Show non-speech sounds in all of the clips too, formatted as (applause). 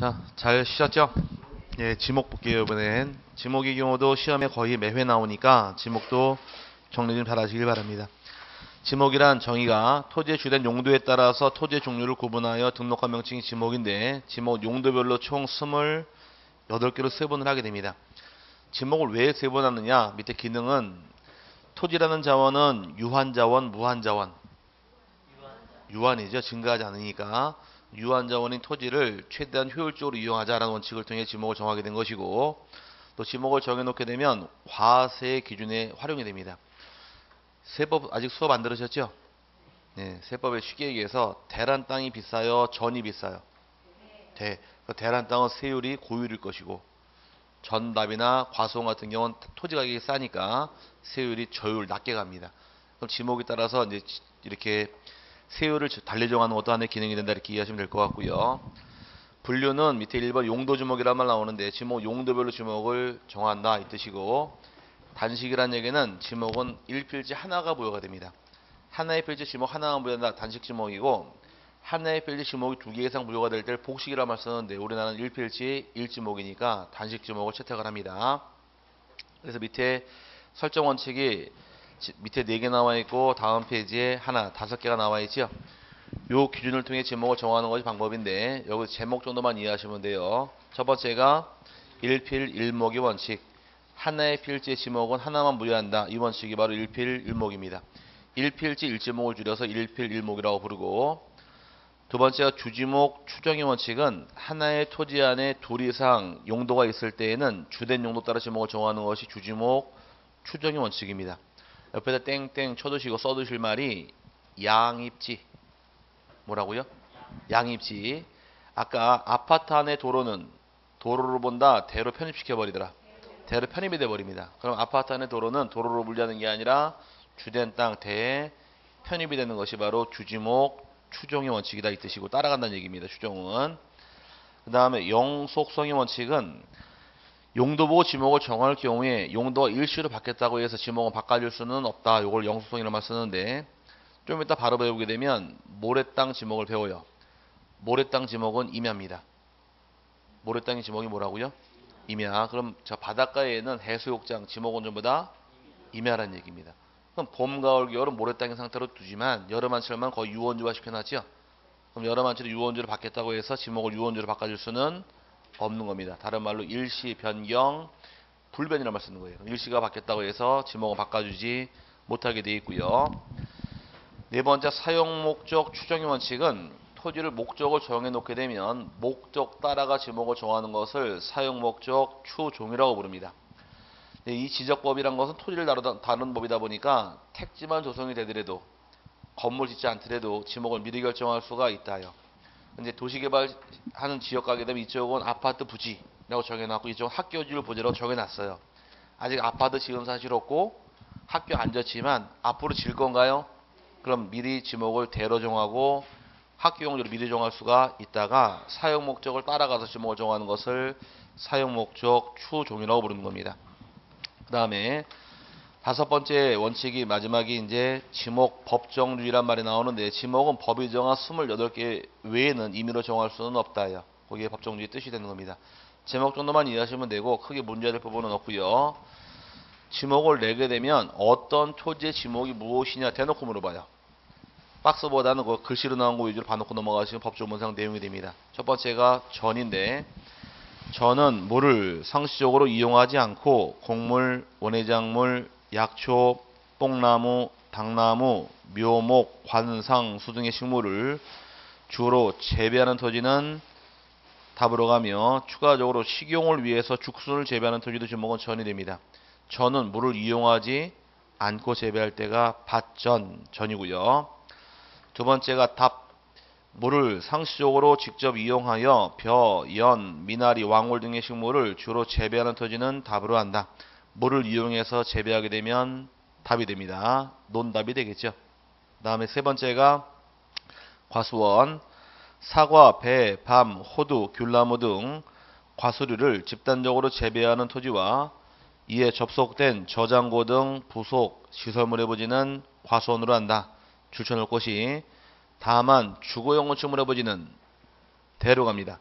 자, 잘 쉬셨죠? 예, 지목 볼게요, 이번엔. 지목의 경우도 시험에 거의 매회 나오니까 지목도 정리 좀 잘 하시길 바랍니다. 지목이란 정의가 토지의 주된 용도에 따라서 토지의 종류를 구분하여 등록한 명칭이 지목인데 지목 용도별로 총 28개로 세분을 하게 됩니다. 지목을 왜 세분하느냐? 밑에 기능은 토지라는 자원은 유한 자원, 무한 자원. 유한이죠. 증가하지 않으니까. 유한 자원인 토지를 최대한 효율적으로 이용하자라는 원칙을 통해 지목을 정하게 된 것이고 또 지목을 정해놓게 되면 과세 기준에 활용이 됩니다. 세법 아직 수업 안 들으셨죠? 네, 세법의 쉽게 얘기해서 대란 땅이 비싸요, 전이 비싸요. 대, 그 대란 땅은 세율이 고율일 것이고 전답이나 과수원 같은 경우는 토지 가격이 싸니까 세율이 저율 낮게 갑니다. 그럼 지목에 따라서 이제 이렇게 세율을 달리 정하는 것도 하나의 기능이 된다 이렇게 이해하시면 될 것 같고요. 분류는 밑에 1번 용도 지목이란 말 나오는데 지목 용도별로 지목을 정한다 이 뜻이고 단식이란 얘기는 지목은 1필지 하나가 부여가 됩니다. 하나의 필지 지목 하나가 부여한다 단식 지목이고 하나의 필지 지목이 두 개 이상 부여가 될 때를 복식이라 말 쓰는데 우리나라는 1필지 1지목이니까 단식 지목을 채택을 합니다. 그래서 밑에 설정 원칙이 밑에 4개 나와 있고 다음 페이지에 하나, 다섯 개가 나와 있죠. 요 기준을 통해 제목을 정하는 것이 방법인데 여기 제목 정도만 이해하시면 돼요. 첫 번째가 1필 1목의 원칙. 하나의 필지의 지목은 하나만 부여한다. 이 원칙이 바로 1필 1목입니다. 1필지 1지목을 줄여서 1필 1목이라고 부르고 두 번째가 주지목 추정의 원칙은 하나의 토지 안에 둘 이상 용도가 있을 때에는 주된 용도 따라 지목을 정하는 것이 주지목 추정의 원칙입니다. 옆에다 땡땡 쳐두시고 써두실 말이 양입지. 뭐라고요? 양입지. 아까 아파트 안의 도로는 도로로 본다 대로 편입시켜 버리더라. 대로 편입이 돼 버립니다. 그럼 아파트 안의 도로는 도로로 분리하는 게 아니라 주된 땅 대에 편입이 되는 것이 바로 주지목 추종의 원칙이다 이 뜻이고 따라간다는 얘기입니다 추종은. 그 다음에 영속성의 원칙은 용도 보고 지목을 정할 경우에 용도가 일시로 바뀌었다고 해서 지목을 바꿔줄 수는 없다. 이걸 영수성이라고 말 쓰는데 좀 이따 바로 배우게 되면 모래땅 지목을 배워요. 모래땅 지목은 임야입니다. 모래땅의 지목이 뭐라고요? 임야. 그럼 저 바닷가에는 해수욕장 지목은 전부 다 임야라는 얘기입니다. 그럼 봄, 가을, 겨울은 모래땅의 상태로 두지만 여름 한철만 거의 유원주화 시켜놨죠. 그럼 여름 한철이 유원주로 바뀌었다고 해서 지목을 유원주로 바꿔줄 수는 없는 겁니다. 다른 말로 일시 변경 불변이라는 말 쓰는 거예요. 일시가 바뀌었다고 해서 지목을 바꿔주지 못하게 되어 있고요. 네 번째 사용 목적 추정의 원칙은 토지를 목적을 정해 놓게 되면 목적 따라가 지목을 정하는 것을 사용 목적 추종이라고 부릅니다. 이 지적법이란 것은 토지를 다루는 법이다 보니까 택지만 조성이 되더라도 건물 짓지 않더라도 지목을 미리 결정할 수가 있다 요. 이제 도시개발하는 지역 가게 되면 이쪽은 아파트 부지라고 정해놨고 이쪽은 학교지를 부지라고 정해놨어요. 아직 아파트 지은 사실 없고 학교 안 졌지만 앞으로 질 건가요? 그럼 미리 지목을 대로 정하고 학교 용지로 미리 정할 수가 있다가 사용 목적을 따라가서 지목을 정하는 것을 사용 목적 추종이라고 부르는 겁니다. 그 다음에 다섯 번째 원칙이 마지막이 이제 지목 법정주의란 말이 나오는데 지목은 법이 정한 28개 외에는 임의로 정할 수는 없다요. 거기에 법정주의 뜻이 되는 겁니다. 제목 정도만 이해하시면 되고 크게 문제될 부분은 없고요. 지목을 내게 되면 어떤 토지의 지목이 무엇이냐 대놓고 물어봐요. 박스보다는 그 글씨로 나온 거 위주로 봐놓고 넘어가시면 법조문상 내용이 됩니다. 첫 번째가 전인데 전은 물을 상시적으로 이용하지 않고 곡물, 원해작물, 약초, 뽕나무, 당나무, 묘목, 관상, 수 등의 식물을 주로 재배하는 토지는 답으로 가며 추가적으로 식용을 위해서 죽순을 재배하는 토지도 지목은 전이 됩니다. 전은 물을 이용하지 않고 재배할 때가 밭전, 전이고요. 두 번째가 답, 물을 상시적으로 직접 이용하여 벼, 연, 미나리, 왕월 등의 식물을 주로 재배하는 토지는 답으로 한다. 물을 이용해서 재배하게 되면 답이 됩니다. 논답이 되겠죠. 그 다음에 세 번째가 과수원, 사과, 배, 밤, 호두, 귤나무 등 과수류를 집단적으로 재배하는 토지와 이에 접속된 저장고 등 부속 시설물의 부지는 과수원으로 한다. 줄쳐놓을 것이 다만 주거용 건축물의 부지는 대로 갑니다.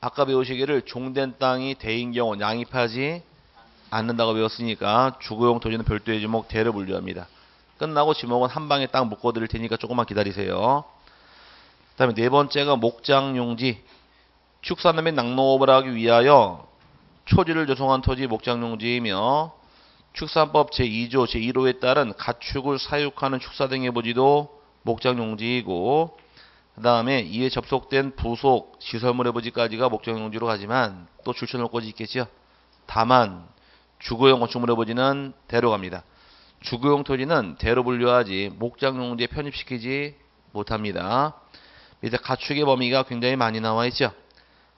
아까 배우시기를 종된 땅이 대인 경우 양입하지 않는다고 배웠으니까 주거용 토지는 별도의 지목 대를 분류합니다. 끝나고 지목은 한 방에 딱 묶어 드릴 테니까 조금만 기다리세요. 그 다음에 네 번째가 목장용지 축산업 및 낙농업을 하기 위하여 초지를 조성한 토지 목장용지이며 축산법 제2조 제1호에 따른 가축을 사육하는 축사 등의 부지도 목장용지이고 그 다음에 이에 접속된 부속 시설물의 부지까지가 목장용지로 가지만 또 줄쳐놓을 곳이 있겠죠. 다만 주거용 건축물의 부지는 대로 갑니다. 주거용 토지는 대로 분류하지 목장용지에 편입시키지 못합니다. 밑에 가축의 범위가 굉장히 많이 나와 있죠.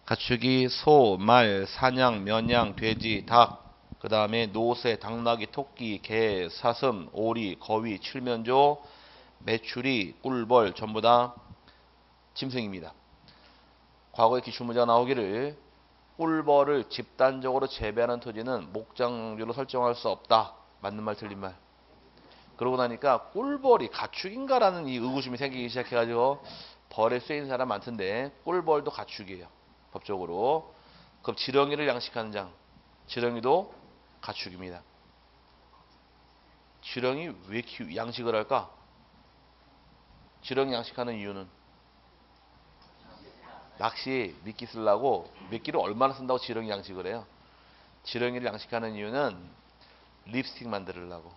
가축이 소, 말, 사냥, 면양, 돼지, 닭, 그 다음에 노새, 당나귀, 토끼, 개, 사슴, 오리, 거위, 칠면조, 메추리, 꿀벌 전부 다 짐승입니다. 과거에 기출문제가 나오기를 꿀벌을 집단적으로 재배하는 토지는 목장용지로 설정할 수 없다. 맞는 말 틀린 말. 그러고 나니까 꿀벌이 가축인가라는 이 의구심이 생기기 시작해가지고 벌에 쓰인 사람 많던데 꿀벌도 가축이에요. 법적으로. 그럼 지렁이를 양식하는 장. 지렁이도 가축입니다. 지렁이 왜 키, 양식을 할까? 지렁이 양식하는 이유는 낚시 미끼 쓰려고 미끼를 얼마나 쓴다고 지렁이 양식을 해요? 지렁이를 양식하는 이유는 립스틱 만들려고.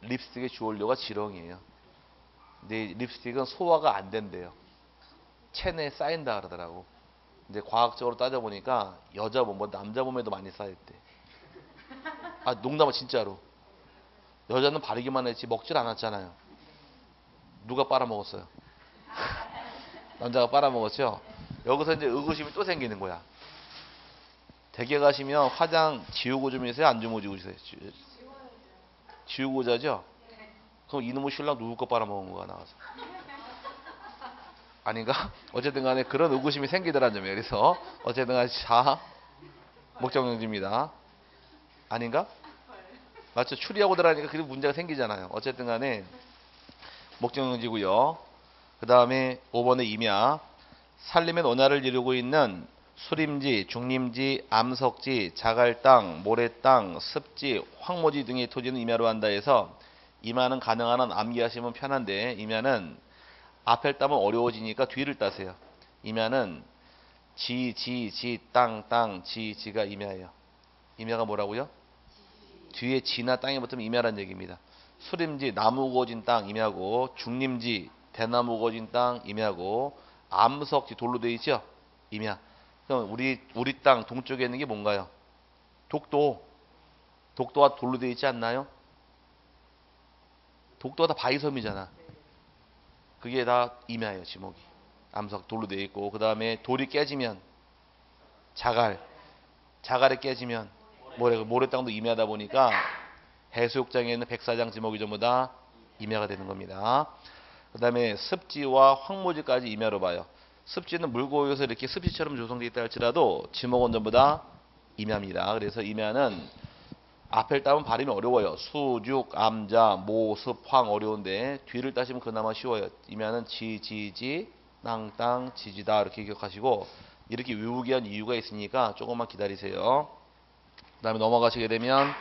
립스틱의 주원료가 지렁이에요. 근데 립스틱은 소화가 안 된대요. 체내에 쌓인다 그러더라고. 근데 과학적으로 따져보니까 여자 몸, 뭐 남자 몸에도 많이 쌓였대. 아, 농담은 진짜로. 여자는 바르기만 했지 먹질 않았잖아요. 누가 빨아먹었어요? 남자가 빨아먹었죠? 여기서 이제 의구심이 또 생기는 거야. 댁에 가시면 화장 지우고 주무세요? 안 주무고 주무세요? 지우고 자죠? 그럼 이놈의 신랑 누구 거 빨아먹은 거가 나와서. 아닌가? 어쨌든 간에 그런 의구심이 생기더란 점이에요. 그래서 어쨌든 간에 자, 목적용지입니다. 아닌가? 맞죠? 추리하고 들어가니까 그게 문제가 생기잖아요. 어쨌든 간에 목적용지고요. 그 다음에 5번의 임야. 산림의 논하를 이루고 있는 수림지, 중림지, 암석지, 자갈땅, 모래땅, 습지, 황모지 등의 토지는 임야로 한다 해서 임야는 가능한 한 암기하시면 편한데 임야는 앞을 따면 어려워지니까 뒤를 따세요. 임야는 지, 지, 지, 땅, 땅, 지, 지가 임야예요. 임야가 뭐라고요? 뒤에 지나 땅이 붙으면 임야란 얘기입니다. 수림지, 나무 우거진 땅 임야고 중림지, 대나무 우거진 땅 임야고 암석지 돌로 되어 있죠? 임야. 그럼 우리 우리 땅 동쪽에 있는 게 뭔가요? 독도. 독도가 돌로 되어 있지 않나요? 독도가 다 바위섬이잖아. 그게 다 임야예요, 지목이. 암석 돌로 되어 있고 그다음에 돌이 깨지면 자갈. 자갈이 깨지면 모래 모래 땅도 임야다 보니까 해수욕장에 있는 백사장 지목이 전부 다 임야가 되는 겁니다. 그 다음에 습지와 황무지까지 임야로 봐요. 습지는 물고기에서 이렇게 습지처럼 조성되어 있다 할지라도 지목은 전부 다 임야입니다. 그래서 임야는 앞을 따면 발음이 어려워요. 수, 육, 암자, 모, 습, 황 어려운데 뒤를 따시면 그나마 쉬워요. 임야는 지, 지, 지, 낭, 땅, 지지다 이렇게 기억하시고 이렇게 외우게 한 이유가 있으니까 조금만 기다리세요. 그 다음에 넘어가시게 되면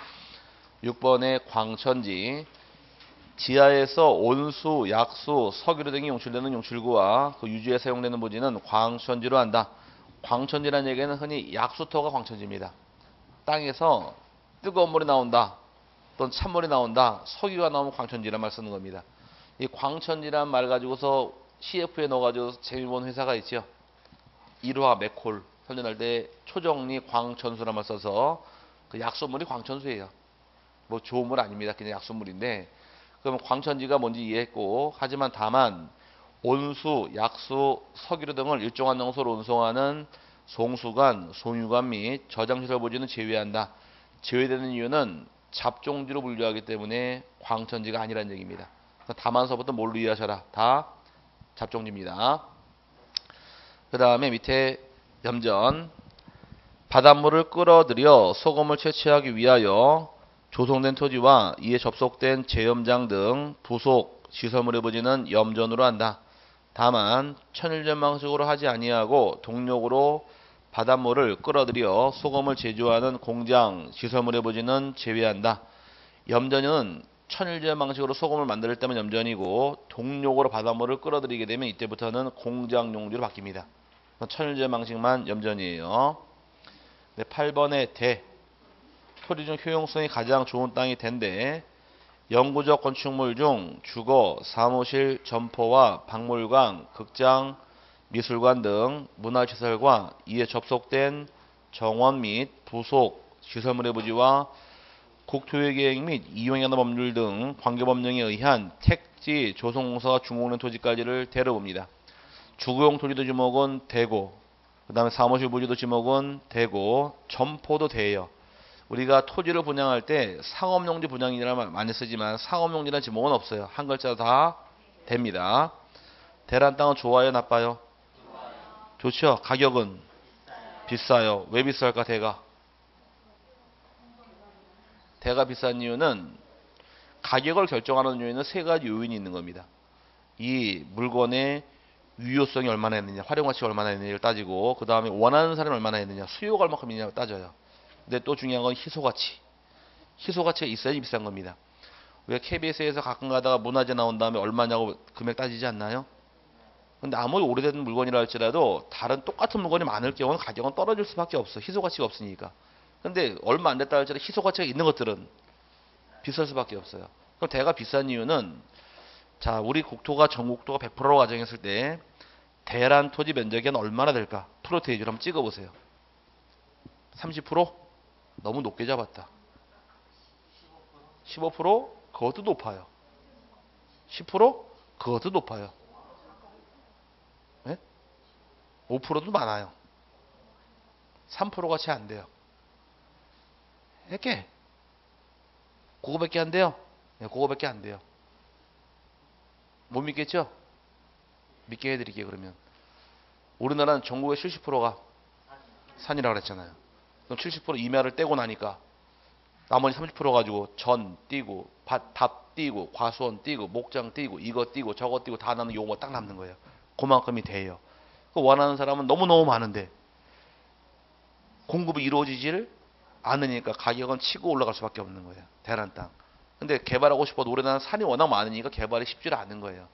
6번의 광천지 지하에서 온수, 약수, 석유류 등이 용출되는 용출구와 그 유지에 사용되는 부지는 광천지로 한다. 광천지라는 얘기는 흔히 약수터가 광천지입니다. 땅에서 뜨거운 물이 나온다. 또는 찬물이 나온다. 석유가 나오면 광천지란 말 쓰는 겁니다. 이 광천지란 말 가지고서 CF에 넣어가지고 재미본 회사가 있죠. 일화 맥콜 설련할 때 초정리 광천수란 말 써서 그 약수물이 광천수예요. 뭐 좋은 물 아닙니다. 그냥 약수물인데 그러면 광천지가 뭔지 이해했고 하지만 다만 온수, 약수, 석유류 등을 일정한 농소로 운송하는 송수관, 송유관 및 저장시설 부지는 제외한다. 제외되는 이유는 잡종지로 분류하기 때문에 광천지가 아니라는 얘기입니다. 다만서부터 뭘로 이해하셔라. 다 잡종지입니다. 그 다음에 밑에 염전 바닷물을 끌어들여 소금을 채취하기 위하여 조성된 토지와 이에 접속된 제염장 등 부속 시설물의 부지는 염전으로 한다. 다만 천일전 방식으로 하지 아니하고 동력으로 바닷물을 끌어들여 소금을 제조하는 공장 시설물의 부지는 제외한다. 염전은 천일전 방식으로 소금을 만들 때면 염전이고 동력으로 바닷물을 끌어들이게 되면 이때부터는 공장 용지로 바뀝니다. 천일전 방식만 염전이에요. 네, 8번의 대 토지 중 효용성이 가장 좋은 땅이 된데 영구적 건축물 중 주거, 사무실, 점포와 박물관, 극장, 미술관 등 문화시설과 이에 접속된 정원 및 부속 시설물의 부지와 국토유계획 및 이용하는 법률 등 관계법령에 의한 택지 조성공사가 중공된 토지까지를 데려봅니다. 주거용 토지도 지목은 되고 그 다음에 사무실 부지도 지목은 되고 점포도 돼요. 우리가 토지를 분양할 때 상업용지 분양이라는 말 많이 쓰지만 상업용지라는 지목은 없어요. 한 글자 다 됩니다. 대란 땅은 좋아요, 나빠요? 좋죠. 가격은 비싸요. 왜 비쌀까, 대가? 대가 비싼 이유는 가격을 결정하는 요인은 세 가지 요인이 있는 겁니다. 이 물건의 유효성이 얼마나 있느냐, 활용 가치가 얼마나 있느냐를 따지고 그 다음에 원하는 사람이 얼마나 있느냐, 수요가 얼마큼 있느냐를 따져요. 근데 또 중요한 건 희소가치. 희소가치가 있어야지 비싼 겁니다. 왜 KBS에서 가끔 가다가 문화재 나온 다음에 얼마냐고 금액 따지지 않나요? 근데 아무리 오래된 물건이라 할지라도 다른 똑같은 물건이 많을 경우는 가격은 떨어질 수밖에 없어. 희소가치가 없으니까. 근데 얼마 안 됐다 할지라도 희소가치가 있는 것들은 비쌀 수밖에 없어요. 그럼 대가 비싼 이유는 자, 우리 국토가 전국토가 100%로 가정했을 때 대란 토지 면적이 얼마나 될까? 프로테이지로 한번 찍어 보세요. 30%? 너무 높게 잡았다. 15% 그것도 높아요. 10% 그것도 높아요. 네? 5%도 많아요. 3%가 채 안 돼요. 이렇게 그거밖에 안 돼요. 네, 그거밖에 안 돼요. 못 믿겠죠? 믿게 해드릴게요 그러면 우리나라는 전국의 70%가 산이라고 그랬잖아요. 그럼 70% 이면을 떼고 나니까 나머지 30% 가지고 전 띄고 밭, 답 띄고 과수원 띄고 목장 띄고 이거 띄고 저거 띄고 다 나는 요거 딱 남는 거예요. 그만큼이 돼요. 그 원하는 사람은 너무너무 많은데 공급이 이루어지지를 않으니까 가격은 치고 올라갈 수밖에 없는 거예요. 대란 땅. 근데 개발하고 싶어도 우리나라는 산이 워낙 많으니까 개발이 쉽지 않은 거예요.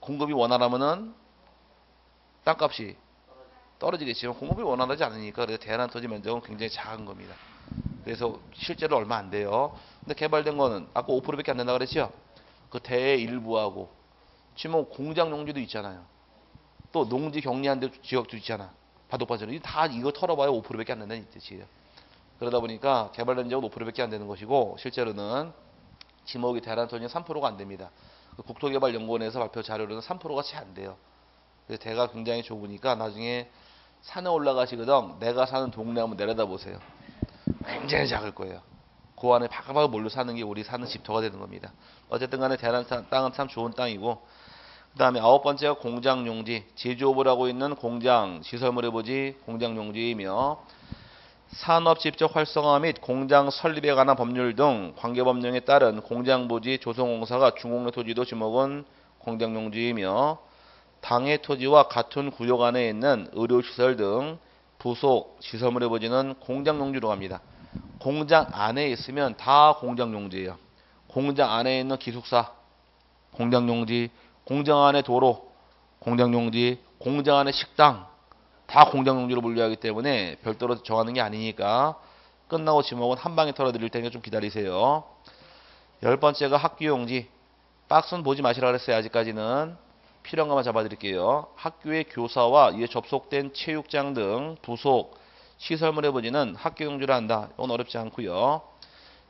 공급이 원활하면은 땅값이 떨어지겠지만 공급이 원활하지 않으니까 그래서 대란 토지 면적은 굉장히 작은 겁니다. 그래서 실제로 얼마 안 돼요. 근데 개발된 거는 아까 5%밖에 안 된다 그랬죠? 그 대의 일부하고 지금 뭐 공장 용지도 있잖아요. 또 농지 격리한 데 지역도 있잖아. 바둑바처럼 다 이거 털어봐야 5%밖에 안 된다는 뜻이에요. 그러다 보니까 개발된 지역은 5%밖에 안 되는 것이고 실제로는 지목이 대란 토지는 3%가 안 됩니다. 그 국토개발연구원에서 발표 자료로는 3%가 채 안 돼요. 그래서 대가 굉장히 좁으니까 나중에 산에 올라가시거든 내가 사는 동네 한번 내려다 보세요. 굉장히 작을 거예요. 그 안에 바글바글 몰려 사는 게 우리 사는 집터가 되는 겁니다. 어쨌든 간에 대란 땅은 참 좋은 땅이고 그 다음에 아홉 번째가 공장 용지 제조업을 하고 있는 공장 시설물의 부지 공장 용지이며 산업 집적 활성화 및 공장 설립에 관한 법률 등 관계 법령에 따른 공장 부지 조성공사가 중공의 토지도 지목은 공장 용지이며 당해 토지와 같은 구역 안에 있는 의료시설 등 부속 시설물의 부지는 공장 용지로 갑니다. 공장 안에 있으면 다 공장 용지예요. 공장 안에 있는 기숙사 공장 용지, 공장 안에 도로 공장 용지, 공장 안에 식당 다 공장 용지로 분류하기 때문에 별도로 정하는 게 아니니까 끝나고 지목은 한 방에 털어드릴 테니까 좀 기다리세요. 열 번째가 학교 용지. 박스는 보지 마시라 그랬어요. 아직까지는. 필요한 것만 잡아드릴게요. 학교의 교사와 이에 접속된 체육장 등 부속 시설물의 부지는 학교 용지로 한다. 이건 어렵지 않고요.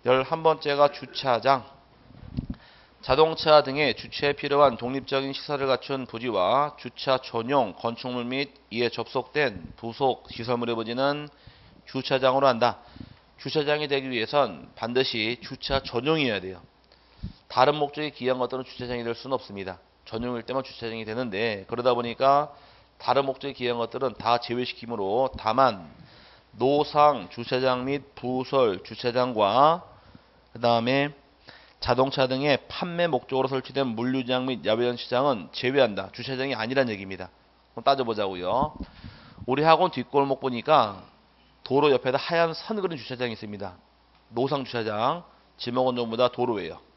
열한 번째가 주차장. 자동차 등의 주차에 필요한 독립적인 시설을 갖춘 부지와 주차 전용 건축물 및 이에 접속된 부속 시설물의 부지는 주차장으로 한다. 주차장이 되기 위해선 반드시 주차 전용이어야 돼요. 다른 목적에 기한 것들은 주차장이 될 수는 없습니다. 전용일 때만 주차장이 되는데 그러다 보니까 다른 목적에 기한 것들은 다 제외시키므로 다만 노상 주차장 및 부설 주차장과 그 다음에 자동차 등의 판매 목적으로 설치된 물류장 및 야외전 시장은 제외한다. 주차장이 아니란 얘기입니다. 따져보자고요. 우리 학원 뒷골목 보니까 도로 옆에다 하얀 선 그린 주차장이 있습니다. 노상 주차장. 지목은 전부 다 도로예요.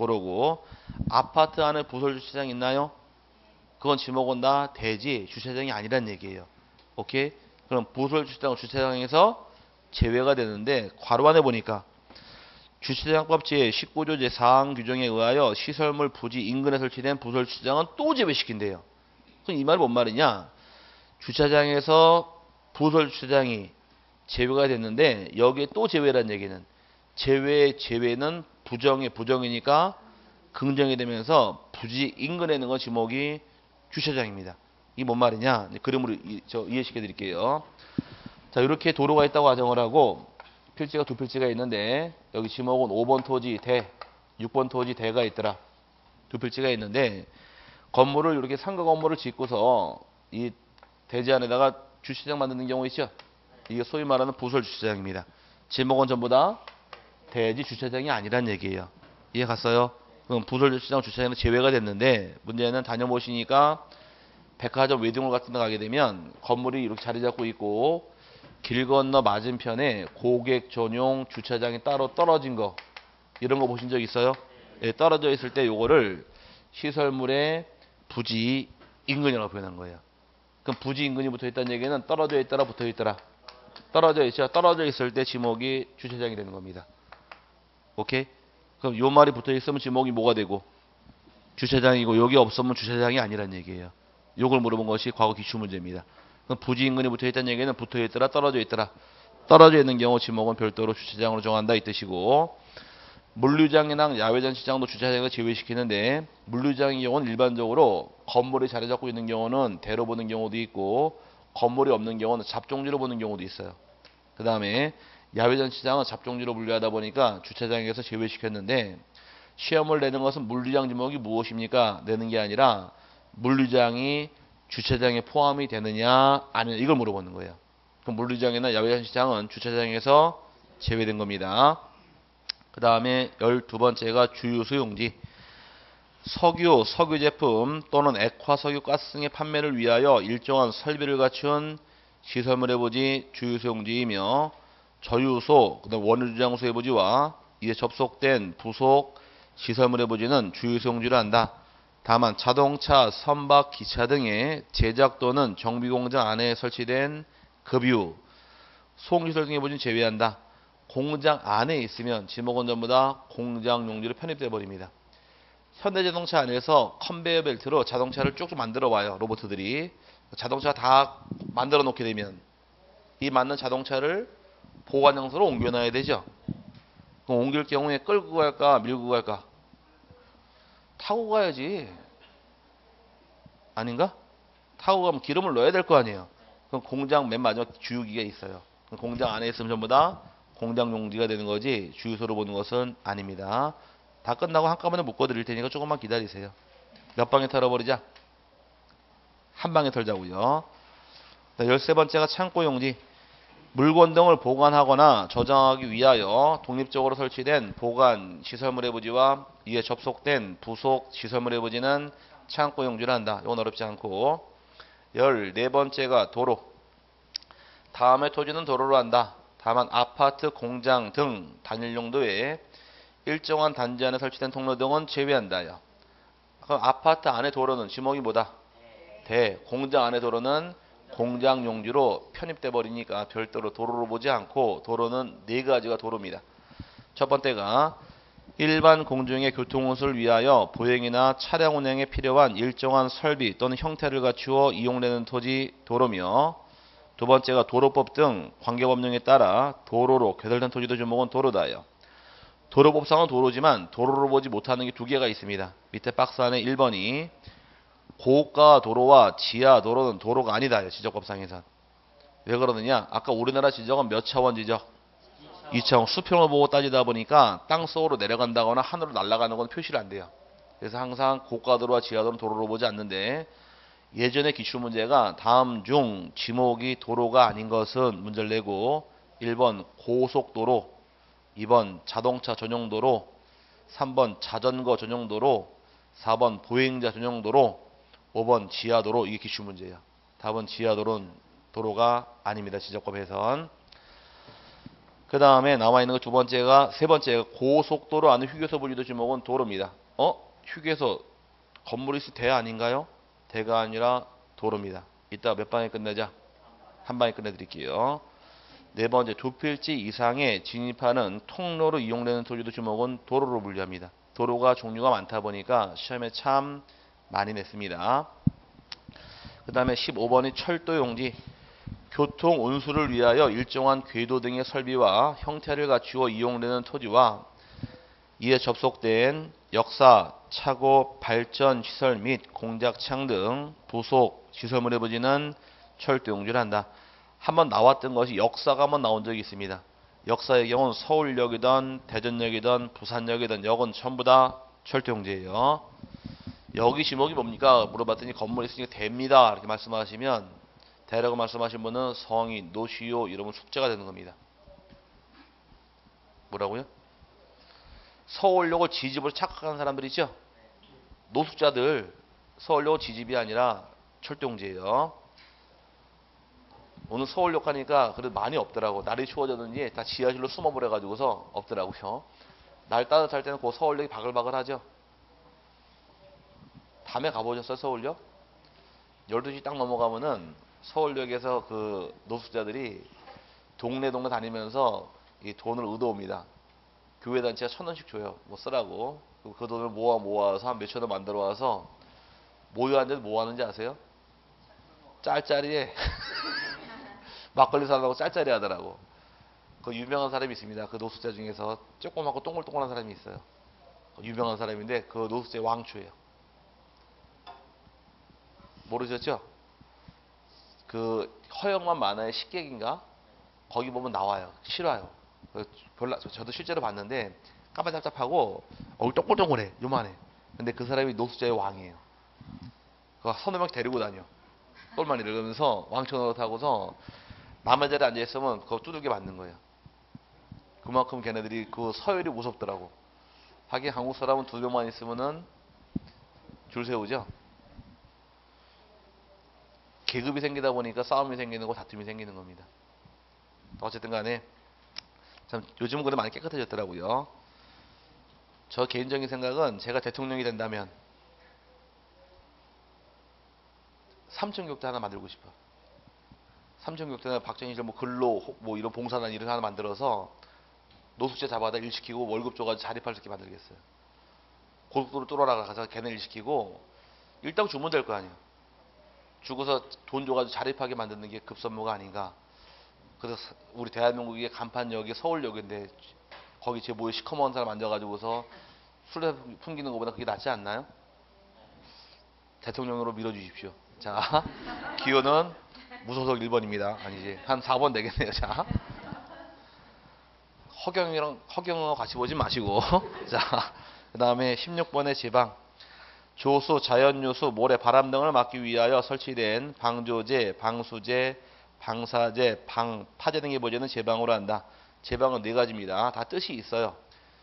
도로고 아파트 안에 부설 주차장 있나요? 그건 지목은 다 대지 주차장이 아니란 얘기예요. 오케이? 그럼 부설 주차장 주차장에서 제외가 되는데 괄호 안에 보니까 주차장법 제19조 제4항 규정에 의하여 시설물 부지 인근에 설치된 부설 주차장은 또 제외시킨대요. 그럼 이 말이 뭔 말이냐? 주차장에서 부설 주차장이 제외가 됐는데 여기에 또 제외란 얘기는 제외 제외는 부정의 부정이니까 긍정이 되면서 부지 인근에 있는 건 지목이 주차장입니다. 이게 뭔 말이냐? 그림으로 이, 저 이해시켜 드릴게요. 자, 이렇게 도로가 있다고 가정을 하고 필지가 두 필지가 있는데 여기 지목은 5번 토지 대, 6번 토지 대가 있더라. 두 필지가 있는데 건물을 이렇게 상가 건물을 짓고서 이 대지 안에다가 주차장 만드는 경우 있죠? 이게 소위 말하는 부설 주차장입니다. 지목은 전부 다 대지 주차장이 아니란 얘기예요. 이해 갔어요? 그럼 부설 주차장 주차장은 제외가 됐는데 문제는 다녀보시니까 백화점 웨딩홀 같은 데 가게 되면 건물이 이렇게 자리 잡고 있고 길 건너 맞은편에 고객 전용 주차장이 따로 떨어진 거 이런 거 보신 적 있어요? 예, 떨어져 있을 때 요거를 시설물의 부지 인근이라고 표현한 거예요. 그럼 부지 인근이 붙어 있다는 얘기는 떨어져 있더라 붙어 있더라. 떨어져 있죠. 떨어져 있을 때 지목이 주차장이 되는 겁니다. 오케이? 그럼 요 말이 붙어 있으면 지목이 뭐가 되고 주차장이고 여기 없으면 주차장이 아니란 얘기예요. 요걸 물어본 것이 과거 기출 문제입니다. 그럼 부지 인근에 붙어 있다는 얘기는 붙어 있더라 떨어져 있더라. 떨어져 있는 경우 지목은 별도로 주차장으로 정한다 이 뜻이고 물류장이나 야외전 시장도 주차장에서 제외시키는데 물류장의 경우는 일반적으로 건물이 자리 잡고 있는 경우는 대로 보는 경우도 있고 건물이 없는 경우는 잡종지로 보는 경우도 있어요. 그 다음에 야외 전 시장은 잡종지로 분류하다 보니까 주차장에서 제외시켰는데 시험을 내는 것은 물류장 지목이 무엇입니까? 내는 게 아니라 물류장이 주차장에 포함이 되느냐 아니냐 이걸 물어보는 거예요. 그럼 물류장이나 야외 전 시장은 주차장에서 제외된 겁니다. 그 다음에 12번째가 주유 수용지. 석유, 석유 제품 또는 액화 석유 가스 등의 판매를 위하여 일정한 설비를 갖춘 시설물의 부지 주유 수용지이며 저유소, 그다음 원유 주장소의 부지와 이에 접속된 부속 시설물의 부지는 주유 수용지로 한다. 다만 자동차, 선박, 기차 등의 제작 또는 정비 공장 안에 설치된 급유, 소음시설 등의 부지는 제외한다. 공장 안에 있으면 지목은 전부 다 공장 용지로 편입돼 버립니다. 현대자동차 안에서 컨베이어 벨트로 자동차를 쭉쭉 만들어 와요. 로봇들이 자동차 다 만들어 놓게 되면 이 맞는 자동차를 보관 장소로 옮겨놔야 되죠. 그럼 옮길 경우에 끌고 갈까 밀고 갈까? 타고 가야지. 아닌가? 타고 가면 기름을 넣어야 될 거 아니에요. 그럼 공장 맨 마지막 주유기가 있어요. 공장 안에 있으면 전부 다 공장 용지가 되는 거지 주유소로 보는 것은 아닙니다. 다 끝나고 한꺼번에 묶어 드릴 테니까 조금만 기다리세요. 몇 방에 털어버리자? 한 방에 털자고요. 자, 열세 번째가 창고 용지. 물건 등을 보관하거나 저장하기 위하여 독립적으로 설치된 보관 시설물의 부지와 이에 접속된 부속 시설물의 부지는 창고 용지를 한다. 이건 어렵지 않고. 열네 번째가 도로. 다음의 토지는 도로로 한다. 다만 아파트, 공장 등 단일 용도의 일정한 단지 안에 설치된 통로 등은 제외한다요. 그럼 아파트 안에 도로는 지목이 뭐다? 대. 공장 안에 도로는 공장 용지로 편입돼 버리니까 별도로 도로로 보지 않고 도로는 네 가지가 도로입니다. 첫 번째가 일반 공중의 교통운수를 위하여 보행이나 차량 운행에 필요한 일정한 설비 또는 형태를 갖추어 이용되는 토지 도로며 두 번째가 도로법 등 관계법령에 따라 도로로 개설된 토지도 주목은 도로다요. 도로법상은 도로지만 도로로 보지 못하는 게 두 개가 있습니다. 밑에 박스 안에 1번이 고가 도로와 지하 도로는 도로가 아니다. 지적법상에선. 왜 그러느냐? 아까 우리나라 지적은 몇 차원 지적? 2차원 수평을 보고 따지다 보니까 땅 속으로 내려간다거나 하늘로 날아가는 건 표시를 안 돼요. 그래서 항상 고가 도로와 지하 도로는 도로로 보지 않는데 예전에 기출 문제가 다음 중 지목이 도로가 아닌 것은 문제를 내고 1번 고속도로 2번 자동차 전용도로 3번 자전거 전용도로, 4번 보행자 전용도로, 5번 지하도로 이게 기출 문제예요. 답은 지하도로는 도로가 아닙니다. 지적법 해선. 그 다음에 남아 있는 거두 번째가 세 번째가 고속도로 안에 휴게소 분리도 지목은 도로입니다. 어? 휴게소 건물이 있을 대 아닌가요? 대가 아니라 도로입니다. 이따 몇 방에 끝내자? 한 방에 끝내드릴게요. 네 번째 두 필지 이상에 진입하는 통로로 이용되는 도로도 주목은 도로로 분류합니다. 도로가 종류가 많다 보니까 시험에 참 많이 냈습니다. 그 다음에 15번이 철도용지 교통 운수를 위하여 일정한 궤도 등의 설비와 형태를 갖추어 이용되는 토지와 이에 접속된 역사, 차고, 발전 시설 및 공작창 등 부속 시설물의 부지는 철도용지를 한다. 한번 나왔던 것이 역사가 한번 나온 적이 있습니다. 역사의 경우는 서울역이든 대전역이든 부산역이든 역은 전부 다 철도용지예요. 여기 지목이 뭡니까? 물어봤더니 건물 있으니까 됩니다. 이렇게 말씀하시면 대라고 말씀하신 분은 성이 노시오 이러면 숙제가 되는 겁니다. 뭐라고요? 서울역을 지집으로 착각하는 사람들 있죠? 노숙자들 서울역 지집이 아니라 철도용지예요. 오늘 서울역 하니까 그래도 많이 없더라고. 날이 추워졌는지 다 지하실로 숨어버려가지고서 없더라고요. 날 따뜻할 때는 그 서울역이 바글바글하죠. 밤에 가보셨어요 서울역? 12시 딱 넘어가면은 서울역에서 그 노숙자들이 동네 동네 다니면서 이 돈을 얻어옵니다. 교회 단체가 천 원씩 줘요. 뭐 쓰라고. 그 돈을 모아 모아서 한 몇천 원 만들어 와서 모여 앉아서 뭐 하는지 아세요? 짤짤이에 (laughs) 막걸리 사라고 짤짤이 하더라고. 그 유명한 사람이 있습니다. 그 노숙자 중에서 조그맣고 동글동글한 사람이 있어요. 그 유명한 사람인데 그 노숙자의 왕초예요. 모르셨죠? 그 허영만 만화의 식객인가? 거기 보면 나와요. 싫어요. 그 별로 저도 실제로 봤는데 까마잡잡하고 얼굴 동글동글해. 요만해. 근데 그 사람이 노숙자의 왕이에요. 그 서너 명 데리고 다녀. 똘마니 이러면서 왕초 노릇하고서 남의 자리에 앉아있으면 그거 두들겨 맞는 거예요. 그만큼 걔네들이 그 서열이 무섭더라고. 하긴 한국 사람은 두 명만 있으면은 줄 세우죠. 계급이 생기다 보니까 싸움이 생기는 거 다툼이 생기는 겁니다. 어쨌든 간에 참 요즘은 그래 많이 깨끗해졌더라고요. 저 개인적인 생각은 제가 대통령이 된다면 삼천교대 하나 만들고 싶어. 삼천교대나 박정희 뭐 근로 뭐 이런 봉사단 이런 거 하나 만들어서 노숙자 잡아다 일 시키고 월급 줘가지고 자립할 수 있게 만들겠어요. 고속도로 뚫어라 가서 걔네 일 시키고 일당 주면 될 거 아니에요. 주고서 돈 줘가지고 자립하게 만드는 게 급선무가 아닌가. 그래서 우리 대한민국의 간판역이 서울역인데 거기 제 모여 시커먼 사람 앉아가지고서 술 풍기는 것보다 그게 낫지 않나요? 대통령으로 밀어주십시오. 자, (laughs) 기호는 무소속 1번입니다. 아니지. 한 4번 되겠네요. 자. 허경이랑, 허경하고 같이 보지 마시고. (laughs) 자, 그 다음에 16번의 제방. 조수, 자연요수, 모래, 바람 등을 막기 위하여 설치된 방조제, 방수제, 방사제, 방, 파제 등의 보제는 제방으로 한다. 제방은 네 가지입니다. 다 뜻이 있어요.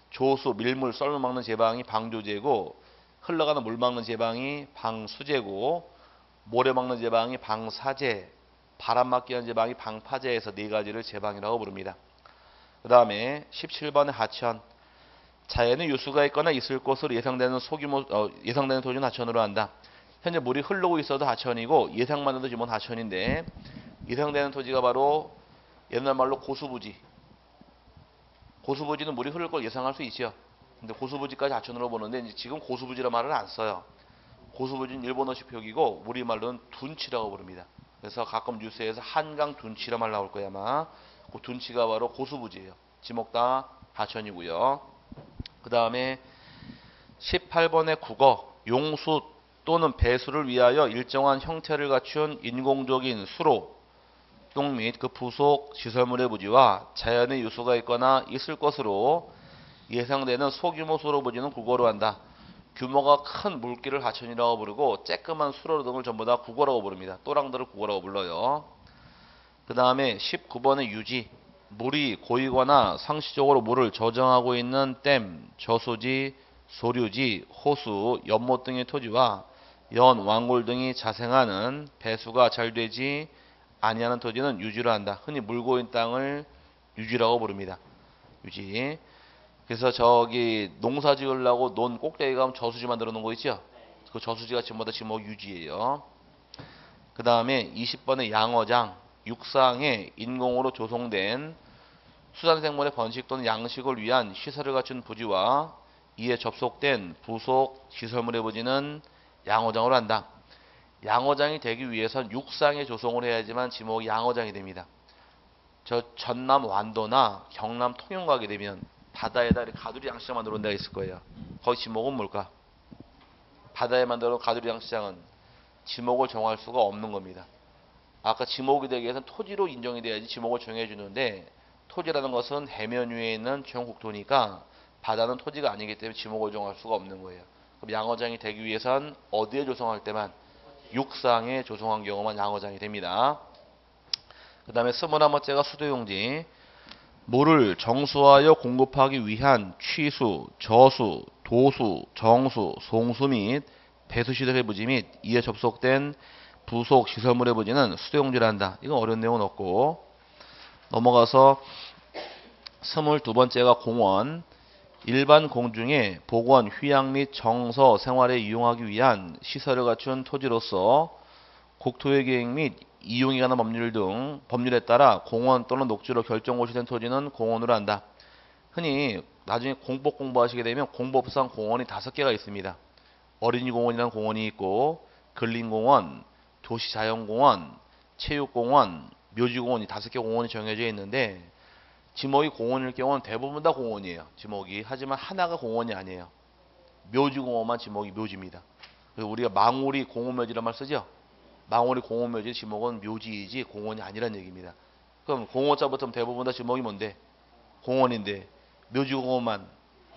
조수, 밀물, 썰물 막는 제방이 방조제고 흘러가는 물 막는 제방이 방수제고 모래 막는 제방이 방사제, 바람 막기 하는 제방이 방파제에서 네 가지를 제방이라고 부릅니다. 그 다음에 17번의 하천. 자연의 유수가 있거나 있을 것으로 예상되는 소규모 어, 예상되는 도시는 하천으로 한다. 현재 물이 흐르고 있어도 하천이고 예상만 해도 지금 하천인데 예상되는 토지가 바로 옛날 말로 고수부지. 고수부지는 물이 흐를 걸 예상할 수 있죠. 근데 고수부지까지 하천으로 보는데 이제 지금 고수부지란 말을 안 써요. 고수부지는 일본어식 표기고 우리말로는 둔치라고 부릅니다. 그래서 가끔 뉴스에서 한강 둔치라 말 나올 거야 아마. 그 둔치가 바로 고수부지예요. 지목다 하천이고요. 그 다음에 18번의 국어 용수 또는 배수를 위하여 일정한 형태를 갖춘 인공적인 수로 똥및그 부속 시설물의 부지와 자연의 유수가 있거나 있을 것으로 예상되는 소규모 수로 부지는 국어로 한다. 규모가 큰 물길을 하천이라고 부르고 쬐끄만 수로 등을 전부 다 국어라고 부릅니다. 또랑들을 국어라고 불러요. 그 다음에 19번의 유지 물이 고이거나 상시적으로 물을 저장하고 있는 댐, 저수지, 소류지, 호수, 연못 등의 토지와 연, 왕골 등이 자생하는 배수가 잘 되지 아니하는 토지는 유지를 한다. 흔히 물 고인 땅을 유지라고 부릅니다. 유지. 그래서 저기 농사 지으려고 논 꼭대기 가면 저수지 만들어 놓은 거 있죠? 그 저수지가 전부 다 지목 유지예요. 그 다음에 20번의 양어장, 육상에 인공으로 조성된 수산생물의 번식 또는 양식을 위한 시설을 갖춘 부지와 이에 접속된 부속 시설물의 부지는 양어장으로 한다. 양어장이 되기 위해선 육상에 조성을 해야지만 지목이 양어장이 됩니다. 저 전남 완도나 경남 통영 가게 되면 바다에다 가두리 양식장 만 들어 놓은 데가 있을 거예요. 거기 지목은 뭘까? 바다에 만들어 가두리 양식장은 지목을 정할 수가 없는 겁니다. 아까 지목이 되기 위해서는 토지로 인정이 돼야지 지목을 정해 주는데 토지라는 것은 해면 위에 있는 전국토니까 바다는 토지가 아니기 때문에 지목을 정할 수가 없는 거예요. 그럼 양어장이 되기 위해선 어디에 조성할 때만 육상에 조성한 경우만 양어장이 됩니다. 그 다음에 스물한번째가 수도용지 물을 정수하여 공급하기 위한 취수, 저수, 도수, 정수, 송수 및 배수시설의 부지 및 이에 접속된 부속 시설물의 부지는 수도용지를 한다. 이건 어려운 내용은 없고 넘어가서 스물두 번째가 공원 일반 공중에 복원, 휴양 및 정서 생활에 이용하기 위한 시설을 갖춘 토지로서 국토의 계획 및 이용에 관한 법률 등 법률에 따라 공원 또는 녹지로 결정 고시 된 토지는 공원으로 한다. 흔히 나중에 공법 공부하시게 되면 공법상 공원이 다섯 개가 있습니다. 어린이 공원이라는 공원이 있고 근린공원, 도시자연공원, 체육공원, 묘지공원이 다섯 개 공원이 정해져 있는데 지목이 공원일 경우는 대부분 다 공원이에요. 지목이 하지만 하나가 공원이 아니에요. 묘지공원만 지목이 묘지입니다. 그래서 우리가 망우리 공원묘지란 말 쓰죠. 망우리 공원묘지 지목은 묘지이지 공원이 아니란 얘기입니다. 그럼 공원자 부터 대부분 다 지목이 뭔데? 공원인데 묘지공원만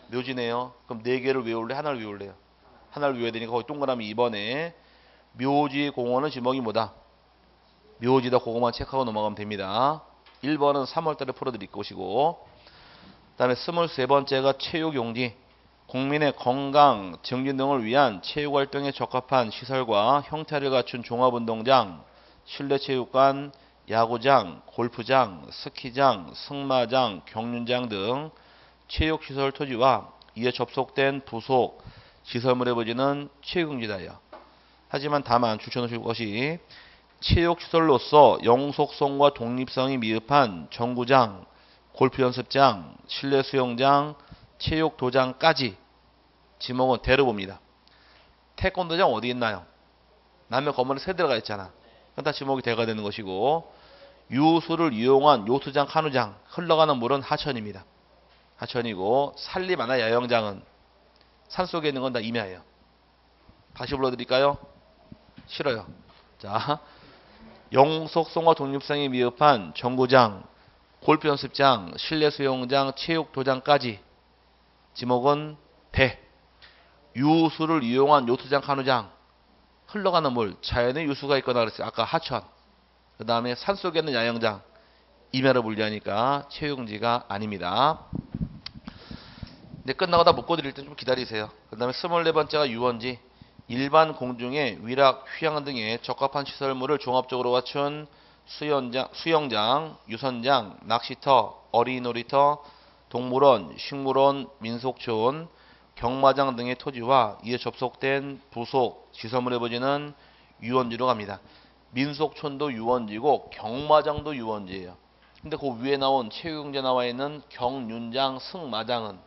묘지네요. 그럼 네 개를 외울래? 하나를 외울래요? 하나를 외워야 되니까 거기 동그라미 2번에 묘지 공원은 지목이 뭐다? 묘지다 그거만 체크하고 넘어가면 됩니다. 1번은 3월달에 풀어드릴 것이고 그 다음에 23번째가 체육용지 국민의 건강, 증진 등을 위한 체육활동에 적합한 시설과 형태를 갖춘 종합운동장, 실내체육관, 야구장, 골프장, 스키장, 승마장, 경륜장 등 체육시설 토지와 이에 접속된 부속 시설물의 부지는 체육용지다요. 하지만 다만 추천하실 것이 체육시설로서 영속성과 독립성이 미흡한 정구장, 골프연습장, 실내수영장, 체육도장까지 지목은 대로 봅니다. 태권도장 어디 있나요? 남의 건물에 새 들어가 있잖아. 그다 지목이 대가 되는 것이고 유수를 이용한 요수장, 한우장 흘러가는 물은 하천입니다. 하천이고 산림하나 야영장은 산속에 있는 건 다 임야예요. 다시 불러드릴까요? 싫어요. 자, 영속성과 독립성이 미흡한 정구장, 골프 연습장, 실내 수영장, 체육 도장까지 지목은 대. 유수를 이용한 요트장, 한우장, 흘러가는 물, 자연의 유수가 있거나 그랬어요. 아까 하천. 그 다음에 산 속에 있는 야영장, 임야를 분리하니까 체육지가 아닙니다. 근데 끝나고 다 묶어 드릴 땐좀 기다리세요. 그 다음에 24번째가 유원지. 일반 공중에 위락, 휴양 등의 적합한 시설물을 종합적으로 갖춘 수영장, 수영장, 유선장, 낚시터, 어린이놀이터, 동물원, 식물원, 민속촌, 경마장 등의 토지와 이에 접속된 부속 시설물의 부지는 유원지로 갑니다. 민속촌도 유원지고 경마장도 유원지예요. 근데 그 위에 나온 체육경제 나와 있는 경윤장, 승마장은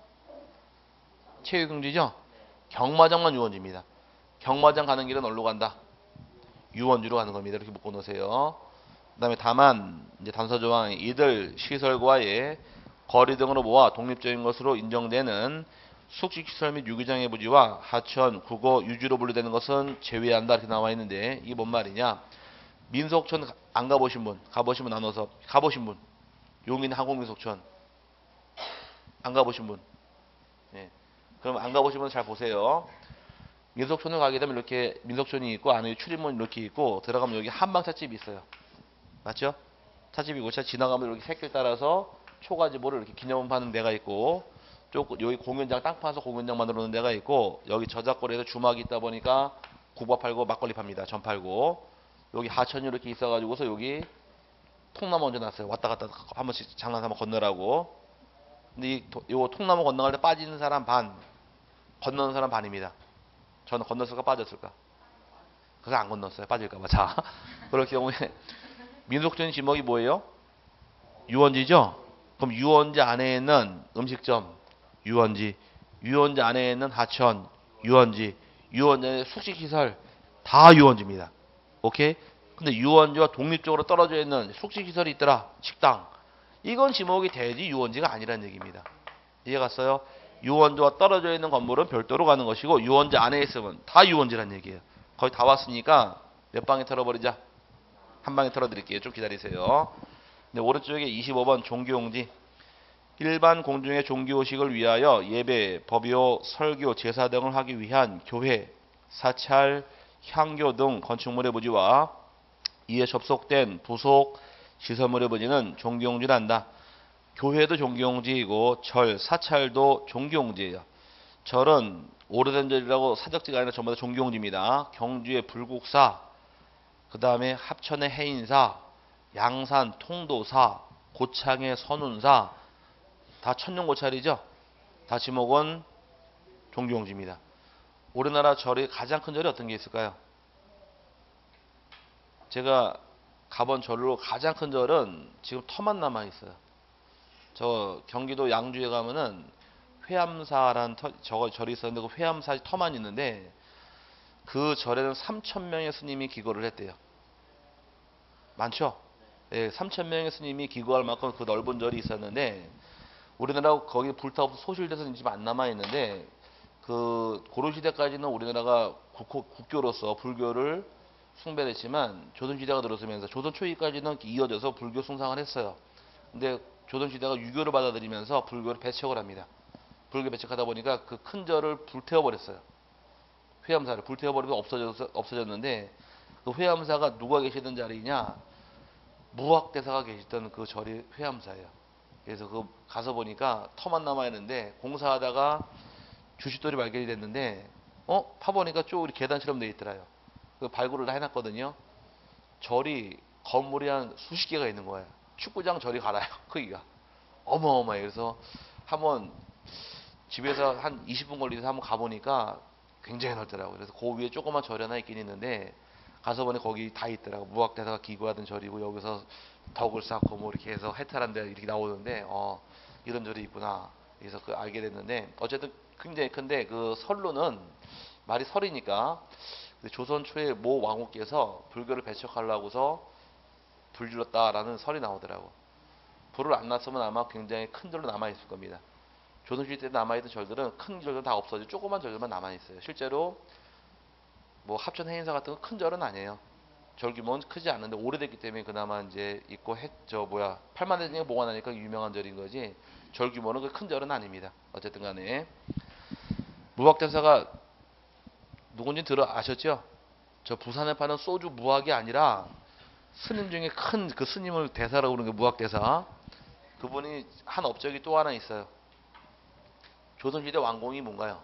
체육경지죠? 경마장만 유원지입니다. 경마장 가는 길은 어디로 간다? 유원지로 가는 겁니다. 이렇게 묶어 놓으세요. 그 다음에 다만 이제 단서 조항 이들 시설과의 거리 등으로 모아 독립적인 것으로 인정되는 숙식시설 및 유기장의 부지와 하천, 국어, 유지로 분류되는 것은 제외한다 이렇게 나와 있는데 이게 뭔 말이냐 민속촌 안 가보신 분 가보신 분 나눠서 가보신 분 용인 항공민속촌 안 가보신 분 예. 그럼 안 가보신 분 잘 보세요 민속촌을 가게 되면 이렇게 민속촌이 있고 안에 출입문 이렇게 있고 들어가면 여기 한방차집이 있어요. 맞죠? 차집이 고 차 지나가면 이렇게 새길 따라서 초가지보를 이렇게 기념하는 데가 있고 쪽 여기 공연장 땅 파서 공연장 만들어 놓은 데가 있고 여기 저작거리에서 주막이 있다 보니까 국밥 팔고 막걸리 팝니다. 전 팔고 여기 하천이 이렇게 있어가지고서 여기 통나무 얹어 놨어요. 왔다 갔다 한 번씩 장난 삼아 건너라고. 근데 이 도- 요 통나무 건너갈 때 빠지는 사람 반, 건너는 사람 반입니다. 저는 건넜을까 빠졌을까? 그래서 안 건넜어요. 빠질까봐. 자, (laughs) 그럴 경우에 (laughs) 민속촌 지목이 뭐예요? 유원지죠? 그럼 유원지 안에 있는 음식점, 유원지, 유원지 안에 있는 하천, 유원지, 유원지 안에 숙식시설, 다 유원지입니다. 오케이? 근데 유원지와 독립적으로 떨어져 있는 숙식시설이 있더라. 식당. 이건 지목이 돼지 유원지가 아니라는 얘기입니다. 이해 갔어요? 유원지와 떨어져 있는 건물은 별도로 가는 것이고 유원지 안에 있으면 다 유원지란 얘기예요. 거의 다 왔으니까 몇 방에 털어버리자. 한 방에 털어드릴게요. 좀 기다리세요. 네, 오른쪽에 25번 종교용지. 일반 공중의 종교식을 위하여 예배, 법요, 설교, 제사 등을 하기 위한 교회, 사찰, 향교 등 건축물의 부지와 이에 접속된 부속 시설물의 부지는 종교용지란다. 교회도 종교용지이고 절, 사찰도 종교용지예요. 절은 오래된 절이라고 사적지가 아니라 전부 다 종교용지입니다. 경주의 불국사, 그 다음에 합천의 해인사, 양산 통도사, 고창의 선운사 다 천년고찰이죠. 다 지목은 종교용지입니다. 우리나라 절이 가장 큰 절이 어떤 게 있을까요? 제가 가본 절로 가장 큰 절은 지금 터만 남아 있어요. 저 경기도 양주에 가면은 회암사라는 터, 저거 절이 있었는데 그 회암사 터만 있는데 그 절에는 3천 명의 스님이 기거를 했대요. 많죠? 예, 3천 명의 스님이 기거할 만큼 그 넓은 절이 있었는데 우리나라 거기 불타고 소실돼서 지금 안 남아 있는데 그 고려 시대까지는 우리나라가 국, 국교로서 불교를 숭배했지만 조선 시대가 들어서면서 조선 초기까지는 이어져서 불교 숭상을 했어요. 근데 조선 시대가 유교를 받아들이면서 불교를 배척을 합니다. 불교 배척하다 보니까 그 큰 절을 불태워 버렸어요. 회암사를 불태워 버리면 없어져서 없어졌는데 그 회암사가 누가 계시던 자리냐? 무학대사가 계시던 그 절이 회암사예요. 그래서 그 가서 보니까 터만 남아 있는데 공사하다가 주식돌이 발견이 됐는데 어 파보니까 쭉 우리 계단처럼 돼 있더라요. 그 발굴을 다 해놨거든요. 절이 건물이 한 수십 개가 있는 거예요. 축구장 절이 갈아요. 크기가 어마어마해. 그래서 한번 집에서 한 20분 걸리서 한번 가보니까 굉장히 넓더라고요. 그래서 그 위에 조그만 절이 하나 있긴 있는데 가서 보니 거기 다 있더라고. 무학대사가 기구하던 절이고 여기서 덕을 쌓고 뭐 이렇게 해서 해탈한 데 이렇게 나오는데 어 이런 절이 있구나. 그래서 그 알게 됐는데 어쨌든 굉장히 큰데 그 설로는 말이 설이니까 조선 초에 모 왕후께서 불교를 배척하려고서 불 질렀다라는 설이 나오더라고. 불을 안 났으면 아마 굉장히 큰 절로 남아 있을 겁니다. 조선시대 때 남아 있던 절들은 큰 절들은 다 없어지고 조그만 절들만 남아 있어요. 실제로 뭐 합천 해인사 같은 건 큰 절은 아니에요. 절 규모는 크지 않는데 오래됐기 때문에 그나마 이제 있고 했저 뭐야 팔만대중에 뭐가 나니까 유명한 절인 거지 절 규모는 그 큰 절은 아닙니다. 어쨌든 간에 무학대사가 누군지 들어 아셨죠? 저 부산에 파는 소주 무학이 아니라 스님 중에 큰 그 스님을 대사라고 그러는 게 무학대사 그분이 한 업적이 또 하나 있어요. 조선시대 왕궁이 뭔가요?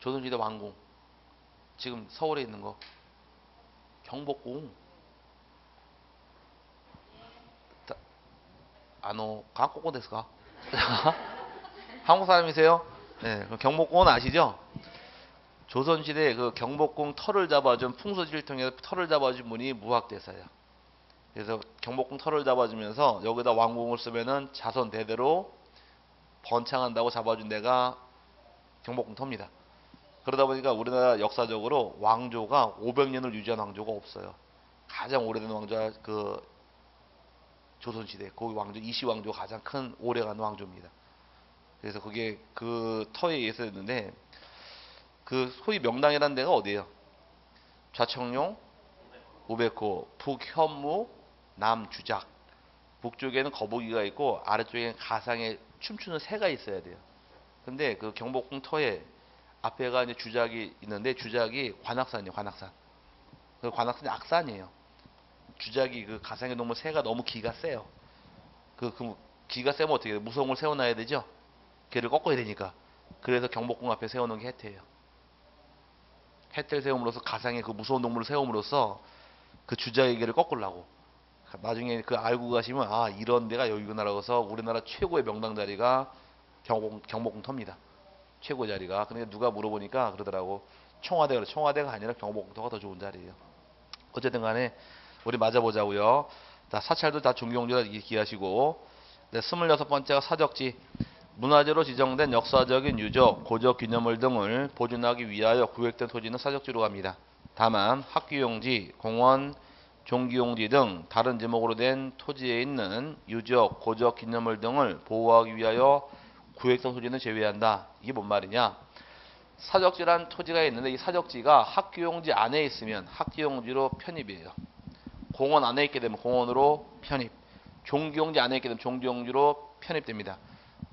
조선시대 왕궁. 지금 서울에 있는 거. 경복궁. 다- 아노, 한국고 데스까? 한국 사람이세요? 네, 경복궁은 아시죠? 조선시대 그 경복궁 털을 잡아준 풍수지를 통해서 털을 잡아준 분이 무학대사예요. 그래서 경복궁 털을 잡아주면서 여기다 왕궁을 쓰면은 자손 대대로 번창한다고 잡아준 데가 경복궁 터입니다. 그러다 보니까 우리나라 역사적으로 왕조가 500년을 유지한 왕조가 없어요. 가장 오래된 왕조가 그 조선시대 거기 왕조 이시 왕조 가 가장 큰 오래간 왕조입니다. 그래서 그게 그 터에 의해서 했는데 그 소위 명당이라는 데가 어디예요? 좌청룡, 우백호, 북현무, 남주작. 북쪽에는 거북이가 있고 아래쪽에는 가상의 춤추는 새가 있어야 돼요. 근데 그 경복궁 터에 앞에가 이제 주작이 있는데 주작이 관악산이에요. 관악산. 그 관악산이 악산이에요. 주작이 그 가상의 동물 새가 너무 기가 세요. 그, 그 기가 세면 어떻게 해요? 걸 세워놔야 되죠? 걔를 꺾어야 되니까. 그래서 경복궁 앞에 세워놓은 게 해태예요. 해태를 세움으로써 가상의 그 무서운 동물을 세움으로써 그 개를 꺾으려고. 나중에 그 알고 가시면 아 이런 데가 여기구나라고 해서 우리나라 최고의 명당 자리가 경복, 경복궁 터입니다. 최고 자리가. 근데 누가 물어보니까 그러더라고. 청와대가 청와대가 아니라 경복궁터가 더 좋은 자리예요. 어쨌든 간에 우리 맞아보자고요. 자, 사찰도 다 종교용지라 기하시고 네, 26번째가 사적지 문화재로 지정된 역사적인 유적, 고적 기념물 등을 보존하기 위하여 구획된 토지는 사적지로 갑니다. 다만 학교용지, 공원, 종기용지 등 다른 제목으로 된 토지에 있는 유적, 고적 기념물 등을 보호하기 위하여 구획된 토지는 제외한다. 이게 뭔 말이냐? 사적지란 토지가 있는데 이 사적지가 학교용지 안에 있으면 학교용지로 편입이에요. 공원 안에 있게 되면 공원으로 편입. 종교용지 안에 있게 되면 종교용지로 편입됩니다.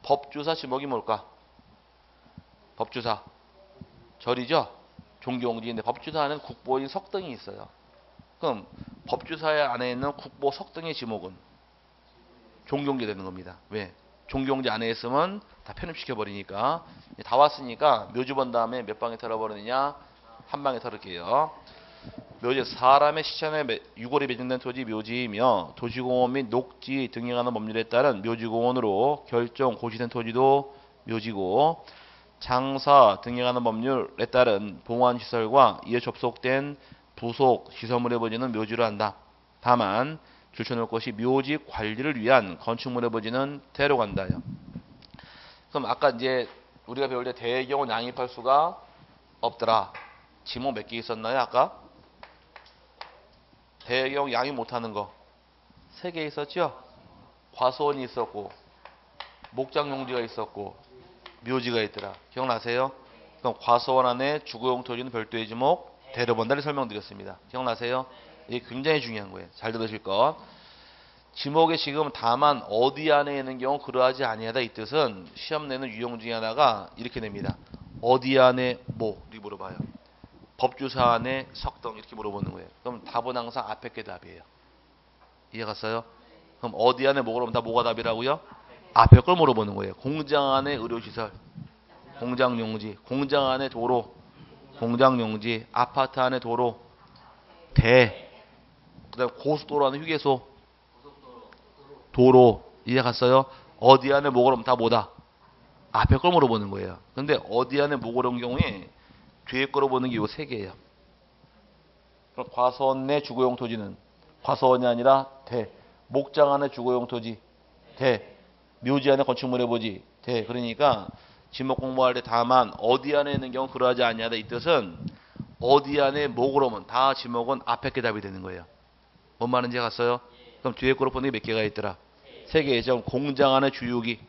법주사 지목이 뭘까? 법주사. 절이죠? 종교용지인데 법주사는 국보인 석등이 있어요. 그럼 법주사의 안에 있는 국보 석등의 지목은 종교용지 되는 겁니다. 왜? 종교용지 안에 있으면 다 편입시켜 버리니까 다 왔으니까 묘주 본 다음에 몇 방에 털어버리느냐 한 방에 털을게요. 묘지 사람의 시천에 유골이 배정된 토지 묘지이며 도시공원 및 녹지 등에 관한 법률에 따른 묘지공원으로 결정 고시된 토지도 묘지고 장사 등에 관한 법률에 따른 봉안시설과 이에 접속된 부속 시설물의 버지는 묘지로 한다. 다만 줄쳐놓을 것이 묘지 관리를 위한 건축물의 버지는 대로 간다요. 그럼 아까 이제 우리가 배울 때 대경원 양입할 수가 없더라. 지목 몇 개 있었나요? 아까 대경 양이 못하는 거 세 개 있었죠? 과수원이 있었고 목장 용지가 있었고 묘지가 있더라. 기억나세요? 그럼 과수원 안에 주거용 토지는 별도의 지목 대로번다를 설명드렸습니다. 기억나세요? 이게 굉장히 중요한 거예요. 잘 들으실 것. 지목에 지금 다만 어디 안에 있는 경우 그러하지 아니하다 이 뜻은 시험 내는 유형 중에 하나가 이렇게 됩니다. 어디 안에 뭐 이렇게 물어봐요. 법주사 안에 석동 이렇게 물어보는 거예요. 그럼 답은 항상 앞에 게 답이에요. 이해 갔어요? 그럼 어디 안에 뭐 그러면 다 뭐가 답이라고요? 앞에 걸 물어보는 거예요. 공장 안에 의료시설, 공장 용지, 공장 안에 도로, 공장 용지, 아파트 안에 도로, 대, 그다음 고속도로 안에 휴게소, 도로 이해 갔어요? 어디 안에 뭐 그러면 다 뭐다? 앞에 걸 물어보는 거예요. 근데 어디 안에 뭐 그런 경우에 뒤에 거로 보는 게요세 개예요. 그럼 과서원 내 주거용 토지는 과서원이 아니라 대. 목장 안에 주거용 토지 대. 묘지 안에 건축물에 보지 대. 그러니까 지목 공부할 때 다만 어디 안에 있는 경우 그러하지 아니하다 이 뜻은 어디 안에 뭐 그러면 다 지목은 앞에 게 답이 되는 거예요. 뭔 말인지 갔어요? 그럼 뒤에 거로 보는 게 몇 개가 있더라? 세 개죠. 공장 안에 주유기,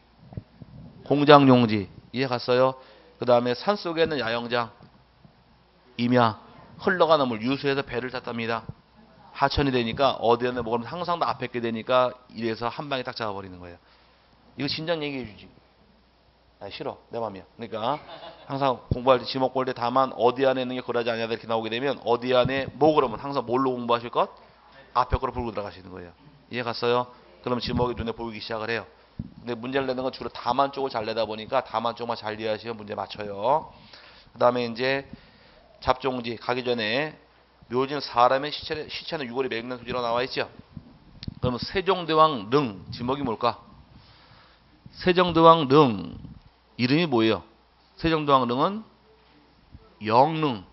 공장 용지 이해 갔어요? 그 다음에 산 속에 있는 야영장, 임야, 흘러가는 물 유수해서 배를 탔답니다. 하천이 되니까 어디에 먹으면 항상 다 앞에 게 되니까 이래서 한 방에 딱 잡아버리는 거예요. 이거 진작 얘기해 주지. 아 싫어 내 맘이야. 그러니까 항상 공부할 때 지목 볼때 다만 어디 안에 있는 게 그러지 않냐 이렇게 나오게 되면 어디 안에 뭐 그러면 항상 뭘로 공부하실 것? 앞에 거로 불고 들어가시는 거예요. 이해 갔어요? 그럼 지목이 눈에 보이기 시작을 해요. 근데 문제를 내는 건 주로 다만 쪽을 잘 내다 보니까 다만 쪽만 잘 이해하시면 문제 맞춰요. 그 다음에 이제 잡종지 가기 전에 묘지는 사람의 시체는, 시체는 유골이 매국난 소지로 나와 있죠. 그러면 세종대왕 능 지목이 뭘까? 세종대왕 능 이름이 뭐예요? 세종대왕 능은 영능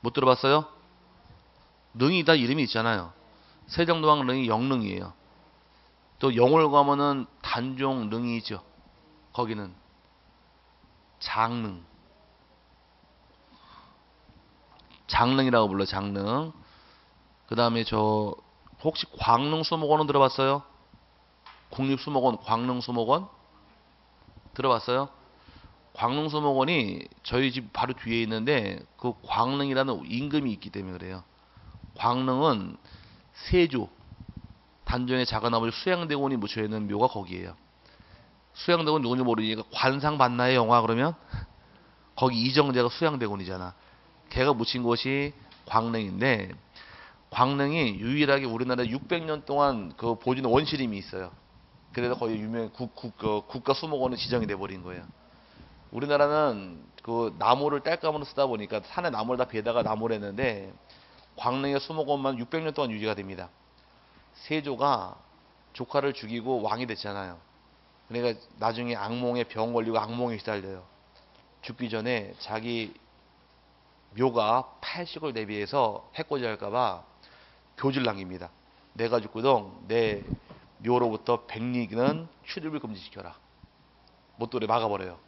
못 들어봤어요? 능이 다 이름이 있잖아요. 세종대왕 능이 영능이에요. 또 영월 가면은 단종 능이죠. 거기는 장능 장릉이라고 불러 장릉. 그 다음에 저 혹시 광릉수목원은 들어봤어요? 국립수목원 광릉수목원 들어봤어요? 광릉수목원이 저희 집 바로 뒤에 있는데 그 광릉이라는 임금이 있기 때문에 그래요. 광릉은 세조 단종의 작은 아버지 수양대군이 묻혀 있는 묘가 거기에요. 수양대군 누군지 모르니까 관상 봤나요 영화 그러면 (laughs) 거기 이정재가 수양대군이잖아. 걔가 묻힌 곳이 광릉인데 광릉이 유일하게 우리나라에 600년 동안 그 보존 원시림이 있어요. 그래서 거의 유명 국, 국, 그 국가 수목원으로 지정이 돼 버린 거예요. 우리나라는 그 나무를 딸감으로 쓰다 보니까 산에 나무를 다 베다가 나무를 했는데 광릉의 수목원만 600년 동안 유지가 됩니다. 세조가 조카를 죽이고 왕이 됐잖아요. 그러니까 나중에 악몽에 병 걸리고 악몽에 시달려요. 죽기 전에 자기 묘가 80을 대비해서 해코지 할까봐 교지를 남깁니다. 내 가 죽거든 내 묘로부터 백리는 출입을 금지시켜라. 못돌에 막아버려요.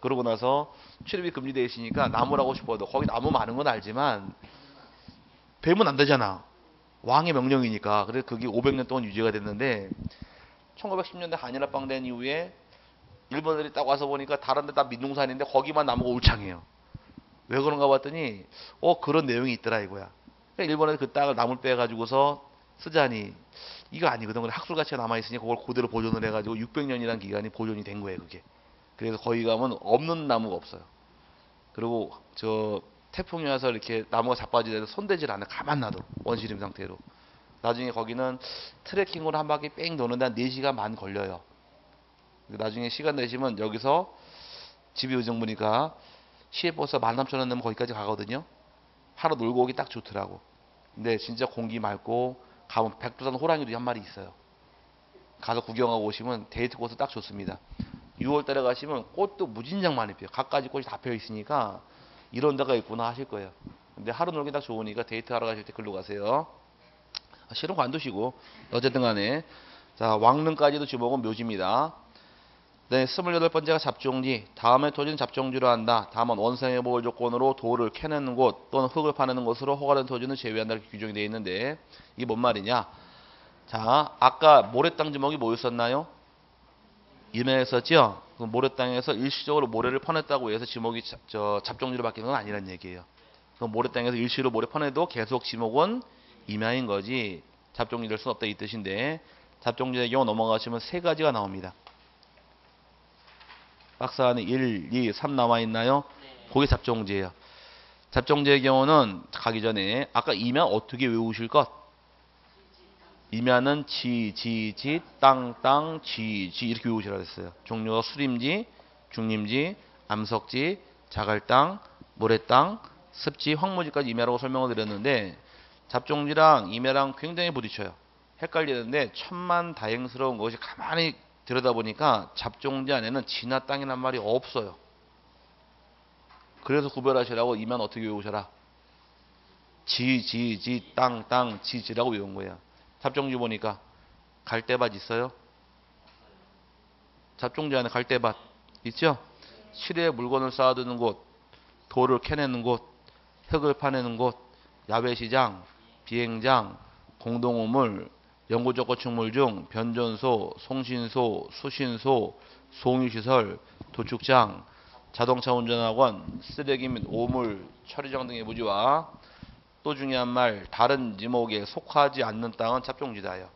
그러고 나서 출입이 금지되어 있으니까 나무라고 싶어도 거기 나무 많은 건 알지만 뱀은 안 되잖아. 왕의 명령이니까. 그래서 그게 500년 동안 유지가 됐는데 1910년대 한일합방 된 이후에 일본들이 딱 와서 보니까 다른 데 다 민둥산인데 거기만 나무가 울창해요. 왜 그런가 봤더니 어 그런 내용이 있더라 이거야. 그러니까 일본에서 그 땅을 나무를 빼가지고서 쓰자니 이거 아니거든. 근데 학술 가치가 남아 있으니 그걸 그대로 보존을 해가지고 600년이라는 기간이 보존이 된 거예요 그게. 그래서 거기 가면 없는 나무가 없어요. 그리고 저 태풍이 와서 이렇게 나무가 자빠지더라도 손대질 않아. 가만 놔도 원시림 상태로. 나중에 거기는 트레킹으로 한 바퀴 뺑 도는데 한 4시간 반 걸려요. 나중에 시간 내시면 여기서 집이 요정 보니까 시외버스 13,000원 내면 거기까지 가거든요. 하루 놀고 오기 딱 좋더라고. 근데 진짜 공기 맑고 가면 백두산 호랑이도 한 마리 있어요. 가서 구경하고 오시면 데이트 코스 딱 좋습니다. 6월 달에 가시면 꽃도 무진장 많이 피어요. 갖가지 꽃이 다 피어 있으니까 이런 데가 있구나 하실 거예요. 근데 하루 놀기 딱 좋으니까 데이트 하러 가실 때 글로 가세요. 아, 실은 관두시고 어쨌든 간에 자 왕릉까지도 주목은 묘지입니다. 네, 28번째가 잡종지. 다음에 토지는 잡종지로 한다. 다만 원상의 보호 조건으로 돌을 캐내는 곳 또는 흙을 파내는 것으로 허가된 토지는 제외한다 이렇게 규정이 되어 있는데 이게 뭔 말이냐? 자, 아까 모래땅 지목이 뭐였었나요? 임해였었죠? 그 모래땅에서 일시적으로 모래를 퍼냈다고 해서 지목이 자- 저 잡종지로 바뀌는 건 아니란 얘기예요. 그 모래땅에서 일시로 모래 퍼내도 계속 지목은 임야인 거지 잡종지 될 수는 없다 이 뜻인데 잡종지의 경우 넘어가시면 세 가지가 나옵니다. 박스 안에 1, 2, 3 남아 있나요? 그게 잡종제예요. 잡종제의 경우는 가기 전에 아까 이면 어떻게 외우실 것? 이면은 지, 지, 지, 땅, 땅, 지, 지 이렇게 외우시라 그랬어요. 종류가 수림지, 중림지, 암석지, 자갈땅, 모래땅, 습지, 황무지까지 임야라고 설명을 드렸는데 잡종지랑 임야랑 굉장히 부딪혀요. 헷갈리는데 천만 다행스러운 것이 가만히 들여다 보니까 잡종지 안에는 진화 땅이란 말이 없어요. 그래서 구별하시라고 이면 어떻게 외우셔라. 지, 지, 지, 땅, 땅, 지, 지라고 외운 거야. 잡종지 보니까 갈대밭 있어요? 잡종지 안에 갈대밭 있죠? 실에 물건을 쌓아두는 곳, 돌을 캐내는 곳, 흙을 파내는 곳, 야외시장, 비행장, 공동우물, 연구적 건축물 중 변전소, 송신소, 수신소, 송유시설, 도축장, 자동차 운전학원, 쓰레기 및 오물, 처리장 등의 부지와 또 중요한 말 다른 지목에 속하지 않는 땅은 잡종지다요.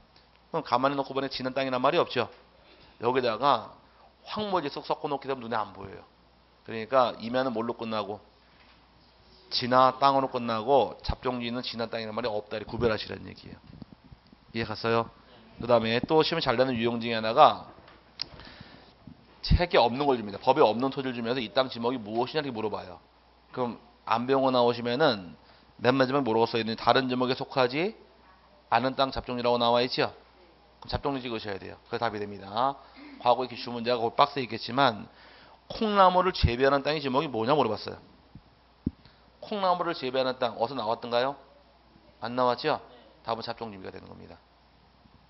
그럼 가만히 놓고 보니 지는 땅이란 말이 없죠. 여기다가 황무지 쏙 섞어 놓게 되면 눈에 안 보여요. 그러니까 임야는 뭘로 끝나고 진화 땅으로 끝나고 잡종지는 진화 땅이란 말이 없다. 구별하시라는 얘기예요. 이해 갔어요? 그 다음에 또 시험에 잘 나는 유형 중에 하나가 책에 없는 걸 줍니다. 법에 없는 토지를 주면서 이 땅 지목이 무엇이냐 이렇게 물어봐요. 그럼 안병원 나오시면은 맨 마지막에 뭐라고 써있는지 다른 지목에 속하지 않은 땅 잡종이라고 나와 있죠? 그럼 잡종을 찍으셔야 돼요. 그게 답이 됩니다. 과거에 기출 문제가 거기 박스에 있겠지만 콩나물을 재배하는 땅의 지목이 뭐냐 물어봤어요. 콩나물을 재배하는 땅 어디서 나왔던가요? 안 나왔죠? 답은 잡종지가 되는 겁니다.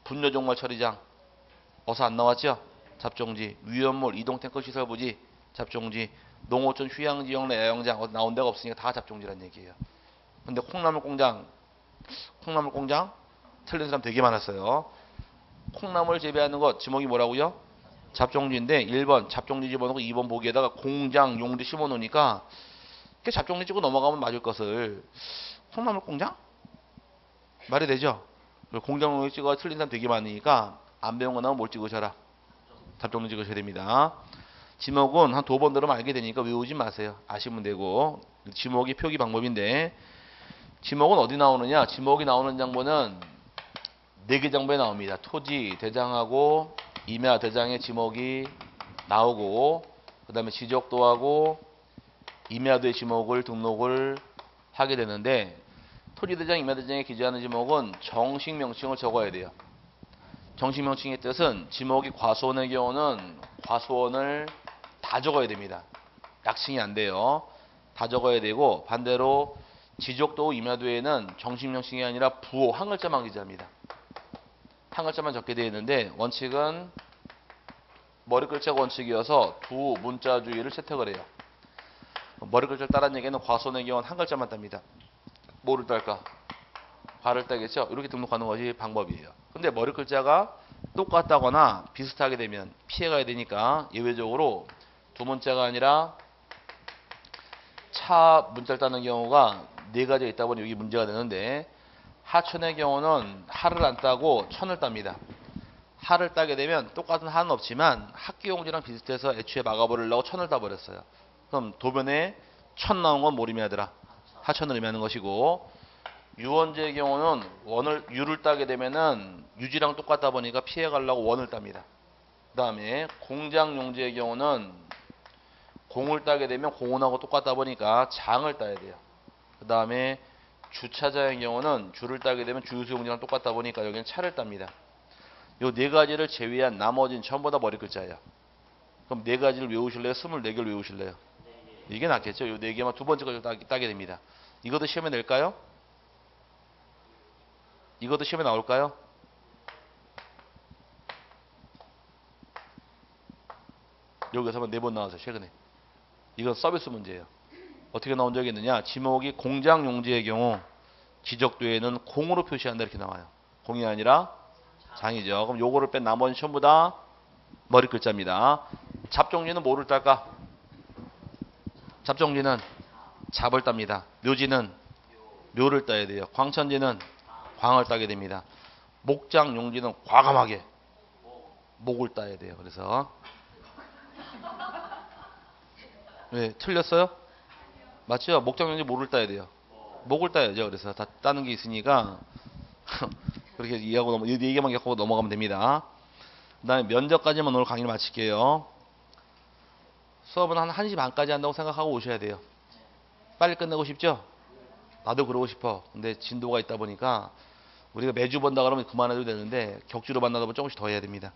분뇨종말 처리장 어서 안 나왔죠? 잡종지 위험물 이동탱커 시설 부지 잡종지 농어촌 휴양지역 내 어디 나온 데가 없으니까 다 잡종지란 얘기예요. 근데 콩나물 공장 콩나물 공장 틀린 사람 되게 많았어요. 콩나물 재배하는 것 지목이 뭐라고요? 잡종지인데 1번 잡종지 집어넣고 2번 보기에다가 공장 용지 심어 놓으니까 그 잡종지 찍고 넘어가면 맞을 것을 콩나물 공장? 말이 되죠? 공장용을 찍어 틀린 사람 되게 많으니까 안 배운 거 나오면 뭘 찍으셔라. 잡종을 찍으셔야 됩니다. 지목은 한 두 번 들으면 알게 되니까 외우지 마세요. 아시면 되고 지목이 표기 방법인데 지목은 어디 나오느냐? 지목이 나오는 장부는 네 개 장부에 나옵니다. 토지 대장하고 임야 대장의 지목이 나오고 그 다음에 지적도하고 임야도의 지목을 등록을 하게 되는데 토지 대장, 임야 대장에 기재하는 지목은 정식 명칭을 적어야 돼요. 정식 명칭의 뜻은 지목이 과수원의 경우는 과수원을 다 적어야 됩니다. 약칭이 안 돼요. 다 적어야 되고 반대로 지적도 임야도에는 정식 명칭이 아니라 부호 한 글자만 기재합니다. 한 글자만 적게 되어 있는데 원칙은 머리 글자가 원칙이어서 두 문자 주의를 채택을 해요. 머리 글자를 따라는 얘기는 과수원의 경우는 한 글자만 땁니다. 뭐를 딸까? 과를 따겠죠? 이렇게 등록하는 것이 방법이에요. 근데 머리 글자가 똑같다거나 비슷하게 되면 피해가야 되니까 예외적으로 두 문자가 아니라 차 문자를 따는 경우가 네 가지가 있다 보니 여기 문제가 되는데 하천의 경우는 하를 안 따고 천을 땁니다. 하를 따게 되면 똑같은 하는 없지만 학기용지랑 비슷해서 애초에 막아버리려고 천을 따버렸어요. 그럼 도변에 천 나온 건뭘 의미하더라? 하천을 의미하는 것이고 유원지의 경우는 원을 유를 따게 되면은 유지랑 똑같다 보니까 피해 가려고 원을 땁니다. 그다음에 공장용지의 경우는 공을 따게 되면 공원하고 똑같다 보니까 장을 따야 돼요. 그다음에 주차장의 경우는 주를 따게 되면 주유소 용지랑 똑같다 보니까 여기는 차를 땁니다. 요 네 가지를 제외한 나머지는 전부 다 머리 글자예요. 그럼 네 가지를 외우실래요? 24개를 외우실래요? 이게 낫겠죠. 요 네 개만 두 번째 걸 따- 따게 됩니다. 이것도 시험에 낼까요? 이것도 시험에 나올까요? 여기서 한번 네번 나왔어요. 최근에. 이건 서비스 문제예요. 어떻게 나온 적이 있느냐? 지목이 공장 용지의 경우 지적도에는 공으로 표시한다 이렇게 나와요. 공이 아니라 장이죠. 그럼 요거를 뺀 나머지 전부 다 머리 글자입니다. 잡종지는 뭐를 딸까? 잡종지는 잡을 땁니다. 묘지는 묘를 따야 돼요. 광천지는 광을 따게 됩니다. 목장 용지는 과감하게 목을 따야 돼요. 그래서 왜 틀렸어요? 맞죠? 목장 용지 뭐를 따야 돼요? 목을 따야죠. 그래서 다 따는 게 있으니까 (laughs) 그렇게 이해하고 넘어, 이 얘기만 겪고 넘어가면 됩니다. 그 다음에 면접까지만 오늘 강의를 마칠게요. 수업은 한 1시 반까지 한다고 생각하고 오셔야 돼요. 빨리 끝내고 싶죠? 나도 그러고 싶어. 근데 진도가 있다 보니까 우리가 매주 본다 그러면 그만해도 되는데 격주로 만나다 보면 조금씩 더 해야 됩니다.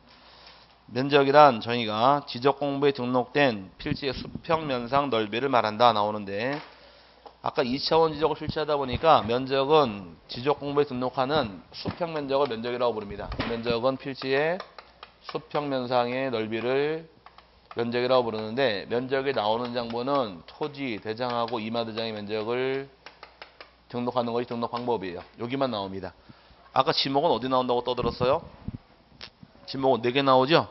면적이란 저희가 지적 공부에 등록된 필지의 수평 면상 넓이를 말한다 나오는데 아까 2차원 지적을 실시하다 보니까 면적은 지적 공부에 등록하는 수평 면적을 면적이라고 부릅니다. 그 면적은 필지의 수평 면상의 넓이를 면적이라고 부르는데 면적이 나오는 장부는 토지 대장하고 임야 대장의 면적을 등록하는 것이 등록 방법이에요. 여기만 나옵니다. 아까 지목은 어디 나온다고 떠들었어요? 지목은 4개 나오죠?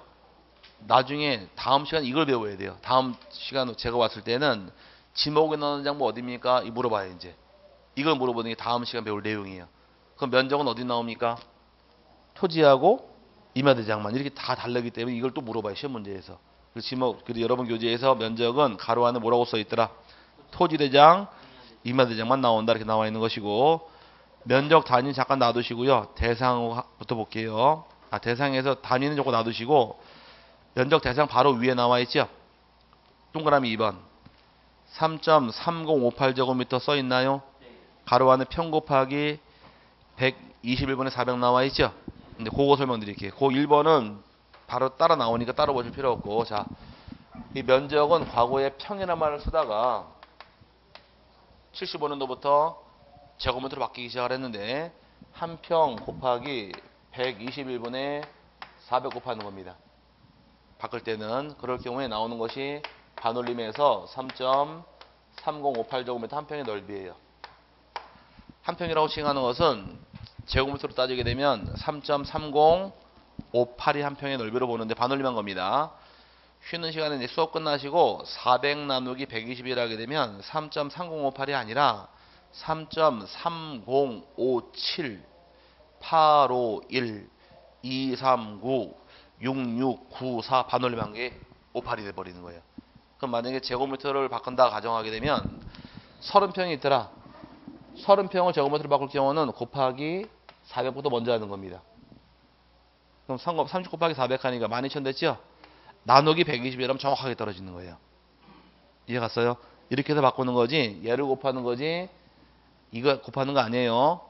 나중에 다음 시간 이걸 배워야 돼요. 다음 시간 제가 왔을 때는 지목에 나오는 장부 어디입니까? 이 물어봐요 이제. 이걸 물어보는 게 다음 시간 배울 내용이에요. 그럼 면적은 어디 나옵니까? 토지하고 임야대장만 이렇게 다 다르기 때문에 이걸 또 물어봐요 시험 문제에서. 그래서 지목 그리고 여러분 교재에서 면적은 가로 안에 뭐라고 써 있더라? 토지대장, 임야대장만 나온다 이렇게 나와 있는 것이고 면적 단위 잠깐 놔두시고요. 대상부터 볼게요. 아 대상에서 단위는 조금 놔두시고 면적 대상 바로 위에 나와 있죠? 동그라미 2번. 3.3058제곱미터 써 있나요? 가로 안에 평 곱하기 121분의 400 나와 있죠? 근데 그거 설명드릴게요. 그 1번은 바로 따라 나오니까 따로 보실 필요 없고 자, 이 면적은 과거에 평이라는 말을 쓰다가 75년도부터 제곱미터로 바뀌기 시작을 했는데 한 평 곱하기 121분의 400 곱하는 겁니다. 바꿀 때는 그럴 경우에 나오는 것이 반올림에서 3.3058제곱미터 한 평의 넓이에요. 한 평이라고 칭하는 것은 제곱미터로 따지게 되면 3.3058이 한 평의 넓이로 보는데 반올림한 겁니다. 쉬는 시간에 이제 수업 끝나시고 400 나누기 120이라 하게 되면 3.3058이 아니라 3.3057 851 239 6694 반올림한 게 58이 돼 버리는 거예요. 그럼 만약에 제곱미터를 바꾼다 가정하게 되면 30평이 있더라. 30평을 제곱미터로 바꿀 경우는 곱하기 400부터 먼저 하는 겁니다. 그럼 30 곱하기 400 하니까 12,000 됐죠? 나누기 120이라면 정확하게 떨어지는 거예요. 이해 갔어요? 이렇게 해서 바꾸는 거지 얘를 곱하는 거지 이거 곱하는 거 아니에요.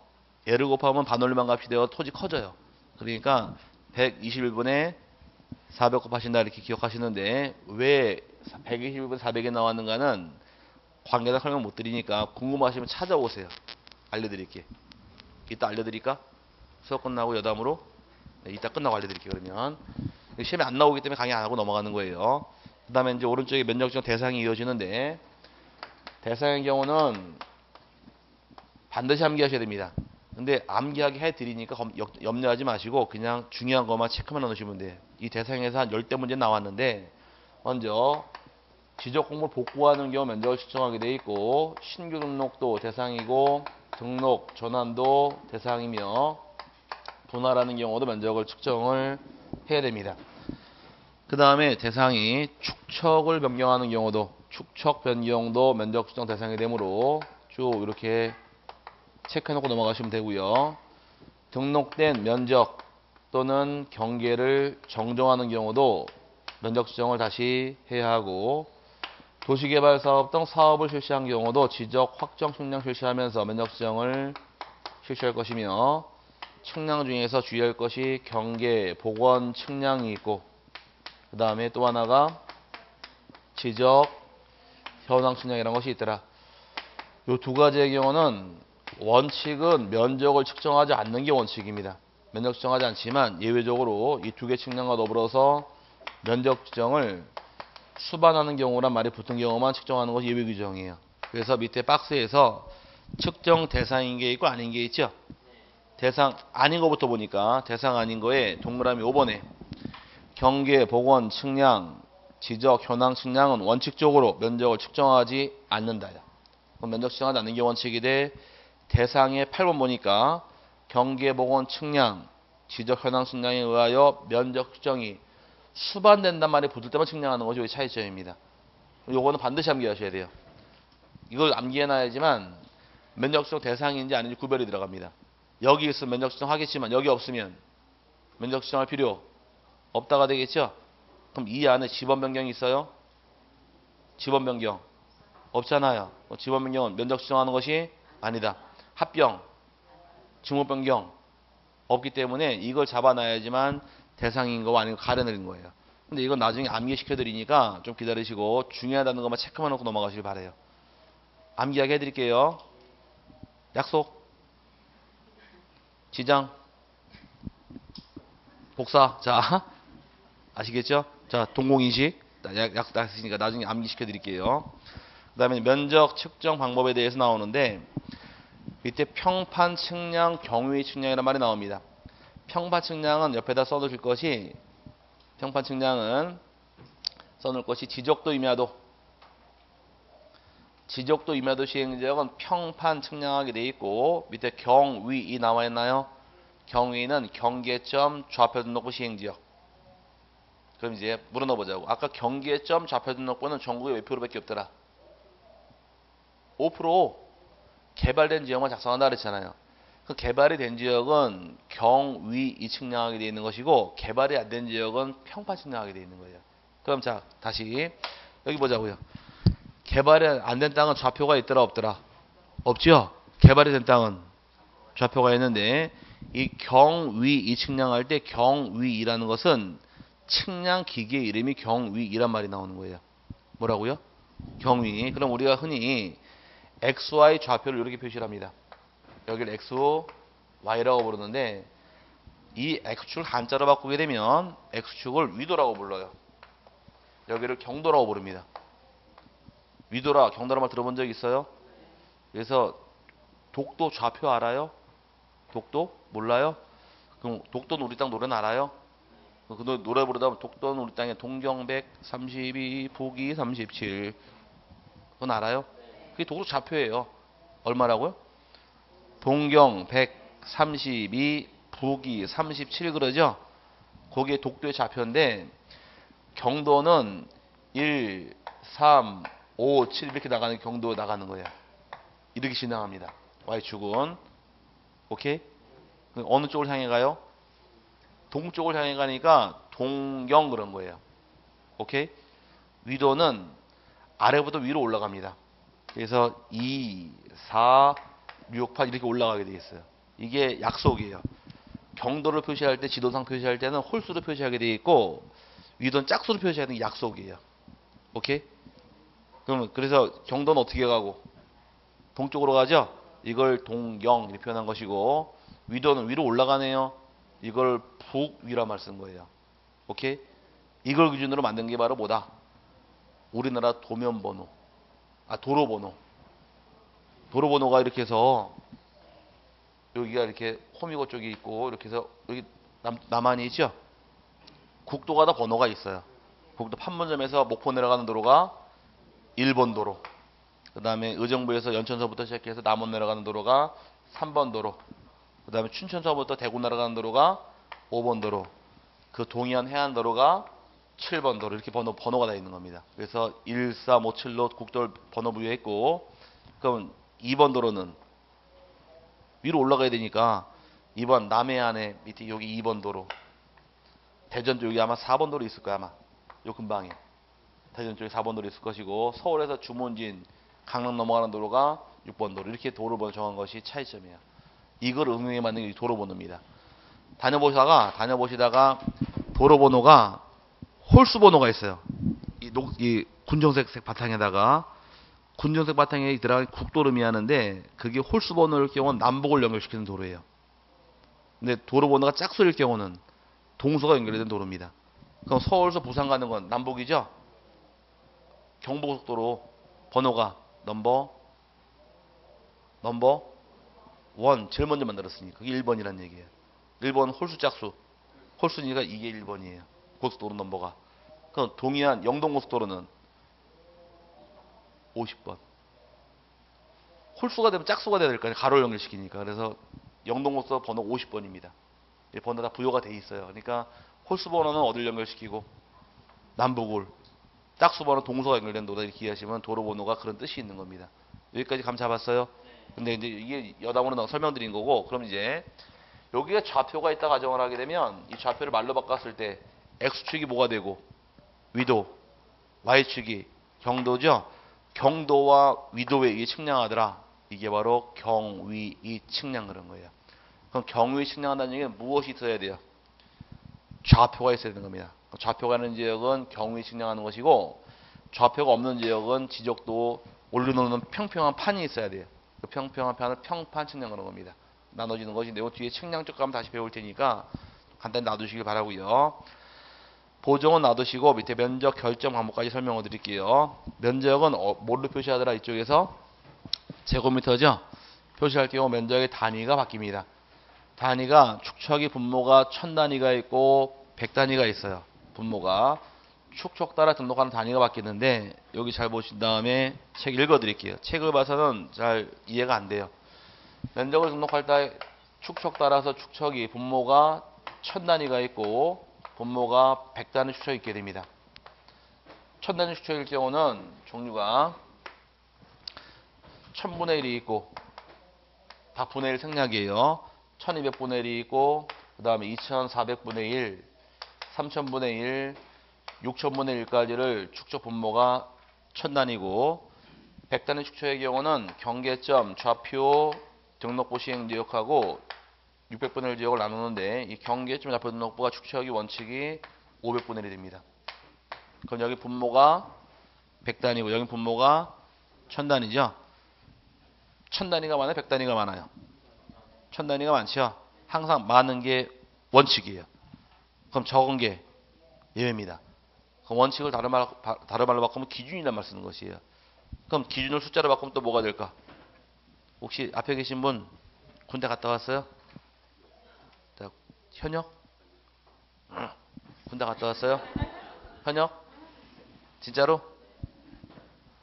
얘를 곱하면 반올림한 값이 되어 토지 커져요. 그러니까 121분에 400 곱하신다 이렇게 기억하시는데 왜 121분 400이 나왔는가는 관계자 설명 못 드리니까 궁금하시면 찾아오세요. 알려드릴게. 이따 알려드릴까? 수업 끝나고 여담으로 네, 이따 끝나고 알려드릴게요. 그러면 시험에 안 나오기 때문에 강의 안 하고 넘어가는 거예요. 그 다음에 이제 오른쪽에 면적지정 대상이 이어지는데 대상의 경우는 반드시 암기하셔야 됩니다. 근데 암기하게 해드리니까 염려하지 마시고 그냥 중요한 것만 체크만 넣으시면 돼요. 이 대상에서 한 10대 문제 나왔는데 먼저 지적 공부를 복구하는 경우 면적을 측정하게 돼 있고 신규 등록도 대상이고 등록 전환도 대상이며 분할하는 경우도 면적을 측정을 해야 됩니다. 그 다음에 대상이 축척을 변경하는 경우도 축척 변경도 면적 측정 대상이 되므로 쭉 이렇게 체크해놓고 넘어가시면 되고요. 등록된 면적 또는 경계를 정정하는 경우도 면적 측정을 다시 해야 하고 도시개발 사업 등 사업을 실시한 경우도 지적 확정 측량 실시하면서 면적 측정을 실시할 것이며 측량 중에서 주의할 것이 경계, 복원, 측량이 있고 그 다음에 또 하나가 지적, 현황 측량이라는 것이 있더라. 이 두 가지의 경우는 원칙은 면적을 측정하지 않는 게 원칙입니다. 면적 측정하지 않지만 예외적으로 이 두 개 측량과 더불어서 면적 측정을 수반하는 경우란 말이 붙은 경우만 측정하는 것이 예외 규정이에요. 그래서 밑에 박스에서 측정 대상인 게 있고 아닌 게 있죠. 대상 아닌 거부터 보니까 대상 아닌 거에 동그라미 5번에 경계, 복원, 측량, 지적, 현황 측량은 원칙적으로 면적을 측정하지 않는다. 그럼 면적 측정하지 않는 게 원칙이 돼 대상의 8번 보니까 경계, 복원, 측량, 지적, 현황 측량에 의하여 면적 측정이 수반된단 말이 붙을 때만 측량하는 것이 여기 차이점입니다. 요거는 반드시 암기하셔야 돼요. 이걸 암기해놔야지만 면적 측정 대상인지 아닌지 구별이 들어갑니다. 여기 있으면 면적 측정 하겠지만 여기 없으면 면적 측정할 필요 없다가 되겠죠? 그럼 이 안에 지번 변경이 있어요? 지번 변경 없잖아요. 뭐 지번 변경은 면적 측정하는 것이 아니다. 합병, 지목 변경 없기 때문에 이걸 잡아놔야지만 대상인 거 가려내는 거예요. 근데 이건 나중에 암기시켜 드리니까 좀 기다리시고 중요하다는 것만 체크만 놓고 넘어가시길 바래요. 암기하게 해드릴게요. 약속. 지장. 복사. 자, 아시겠죠? 자, 동공인식. 약, 약, 약속이니까 나중에 암기시켜 드릴게요. 그 다음에 면적 측정 방법에 대해서 나오는데, 밑에 평판 측량, 경위 측량이라는 말이 나옵니다. 평판 측량은 옆에다 써두실 것이, 평판 측량은 써놓을 것이 지적도 임야도, 지적도 임야도 시행지역은 평판 측량하게 돼 있고 밑에 경위이 나와 있나요? 경위는 경계점 좌표 등록부 시행지역. 그럼 이제 물어넣어보자고. 아까 경계점 좌표 등록부는 전국에 몇 프로밖에 없더라? 5% 개발된 지역만 작성한다 그랬잖아요. 그 개발이 된 지역은 경위이 측량하게 되어 있는 것이고 개발이 안 된 지역은 평판 측량하게 되어 있는 거예요. 그럼 자 다시 여기 보자고요. 개발이 안 된 땅은 좌표가 있더라 없더라? 없죠. 개발이 된 땅은 좌표가 있는데 이 경위 이 측량할 때 경위이라는 것은 측량 기계 이름이 경위이란 말이 나오는 거예요. 뭐라고요? 경위. 그럼 우리가 흔히 XY 좌표를 이렇게 표시를 합니다. 여기를 X, Y라고 부르는데 이 X축을 한자로 바꾸게 되면 X축을 위도라고 불러요. 여기를 경도라고 부릅니다. 위도라, 경도라 말 들어본 적 있어요? 그래서 독도 좌표 알아요? 독도? 몰라요? 그럼 독도는 우리 땅 노래는 알아요? 그 노- 노래 부르다 보면 독도는 우리 땅에 동경백 32, 북이 37 그건 알아요? 그게 독도 좌표예요. 얼마라고요? 동경 132, 북이 37 그러죠? 거기에 독도의 좌표인데 경도는 1, 3, 5, 7 이렇게 나가는 경도 나가는 거예요. 이렇게 진행합니다. Y축은 오케이? 그 어느 쪽을 향해 가요? 동쪽을 향해 가니까 동경 그런 거예요. 오케이? 위도는 아래부터 위로 올라갑니다. 그래서 2, 4, 6, 8 이렇게 올라가게 돼 있어요. 이게 약속이에요. 경도를 표시할 때 지도상 표시할 때는 홀수로 표시하게 돼 있고 위도는 짝수로 표시하는 게 약속이에요. 오케이? 그러면 그래서 경도는 어떻게 가고 동쪽으로 가죠? 이걸 동경 이렇게 표현한 것이고 위도는 위로 올라가네요. 이걸 북위라 말 쓴 거예요. 오케이? 이걸 기준으로 만든 게 바로 뭐다? 우리나라 도면 번호. 아, 도로 번호. 도로 번호가 이렇게 해서 여기가 이렇게 호미고 쪽이 있고 이렇게 해서 여기 남, 남한이 있죠? 국도가 다 번호가 있어요. 국도 판문점에서 목포 내려가는 도로가 1번 도로. 그 다음에 의정부에서 연천서부터 시작해서 남원 내려가는 도로가 3번 도로. 그 다음에 춘천서부터 대구 내려가는 도로가 5번 도로. 그 동해안 해안 도로가 7번 도로. 이렇게 번호, 번호가 다 있는 겁니다. 그래서 1357로 국도를 번호 부여했고, 그럼 2번 도로는 위로 올라가야 되니까 2번 남해안에 밑에 여기 2번 도로. 대전 쪽에 아마 4번 도로 있을 거야, 아마. 요 근방에. 대전 쪽에 4번 도로 있을 것이고, 서울에서 주문진, 강릉 넘어가는 도로가 6번 도로. 이렇게 도로 번호 정한 것이 차이점이에요. 이걸 응용해 만든 게 도로 번호입니다. 다녀보시다가, 다녀보시다가 도로 번호가 홀수 번호가 있어요. 이, 녹, 이 군정색 색 바탕에다가 군정색 바탕에 들어간 국도름이 하는데 그게 홀수 번호일 경우는 남북을 연결시키는 도로예요. 근데 도로 번호가 짝수일 경우는 동서가 연결된 도로입니다. 그럼 서울에서 부산 가는 건 남북이죠? 경부고속도로 번호가 넘버 넘버 원 제일 먼저 만들었으니까 그게 1번이란 얘기예요. 1번 홀수 짝수. 홀수니까 이게 1번이에요. 고속도로 넘버가. 그럼 동해안 영동고속도로는 50번. 홀수가 되면 짝수가 돼야 될 거 아니에요. 가로 연결시키니까. 그래서 영동고속도로 번호 50번입니다. 번호 다 부여가 돼 있어요. 그러니까 홀수 번호는 어딜 연결시키고 남북을 짝수 번호 동서가 연결된 도로 이렇게 이해하시면 도로 번호가 그런 뜻이 있는 겁니다. 여기까지 감 잡았어요? 근데 이제 이게 여담으로 설명드린 거고 그럼 이제 여기에 좌표가 있다 가정을 하게 되면 이 좌표를 말로 바꿨을 때 X축이 뭐가 되고 위도 Y축이 경도죠. 경도와 위도에 이게 측량하더라. 이게 바로 경위이 측량 그런 거예요. 그럼 경위 측량한다는 얘기는 무엇이 있어야 돼요? 좌표가 있어야 되는 겁니다. 좌표가 있는 지역은 경위 측량하는 것이고 좌표가 없는 지역은 지적도 올려놓는 평평한 판이 있어야 돼요. 그 평평한 판을 평판 측량하는 겁니다. 나눠지는 것인데 요 뒤에 측량 쪽 가면 다시 배울 테니까 간단히 놔두시길 바라고요. 보정은 놔두시고 밑에 면적 결정 방법까지 설명을 드릴게요. 면적은 어, 뭘로 표시하더라 이쪽에서 제곱미터죠. 표시할 경우 면적의 단위가 바뀝니다. 단위가 축척이 분모가 천 단위가 있고 백 단위가 있어요. 분모가 축척 따라 등록하는 단위가 바뀌는데 여기 잘 보신 다음에 책 읽어 드릴게요. 책을 봐서는 잘 이해가 안 돼요. 면적을 등록할 때 축척 따라서 축척이 분모가 천 단위가 있고 분모가 백 단위 축척이 있게 됩니다. 천 단위 축척일 경우는 종류가 천분의 일이 있고 다 분의 1 생략이에요. 1200분의 1이 있고 그 다음에 2400분의 1, 3000분의 1, 6000분의 1까지를 축적 분모가 천단이고 100단위 축척의 경우는 경계점, 좌표, 등록부 시행 지역하고 600분의 1 지역을 나누는데 이 경계점, 좌표, 등록부가 축척이 원칙이 500분의 1이 됩니다. 그럼 여기 분모가 100단위고 여기 분모가 1000단위죠. 1000단위가 많아요? 100단위가 많아요? 1000단위가 많죠? 항상 많은 게 원칙이에요. 그럼 적은 게 예외입니다. 그럼 원칙을 다른 말, 다른 말로 바꾸면 기준이란 말 쓰는 것이에요. 그럼 기준을 숫자로 바꾸면 또 뭐가 될까? 혹시 앞에 계신 분 군대 갔다 왔어요? 자, 현역? 군대 갔다 왔어요? 현역? 진짜로?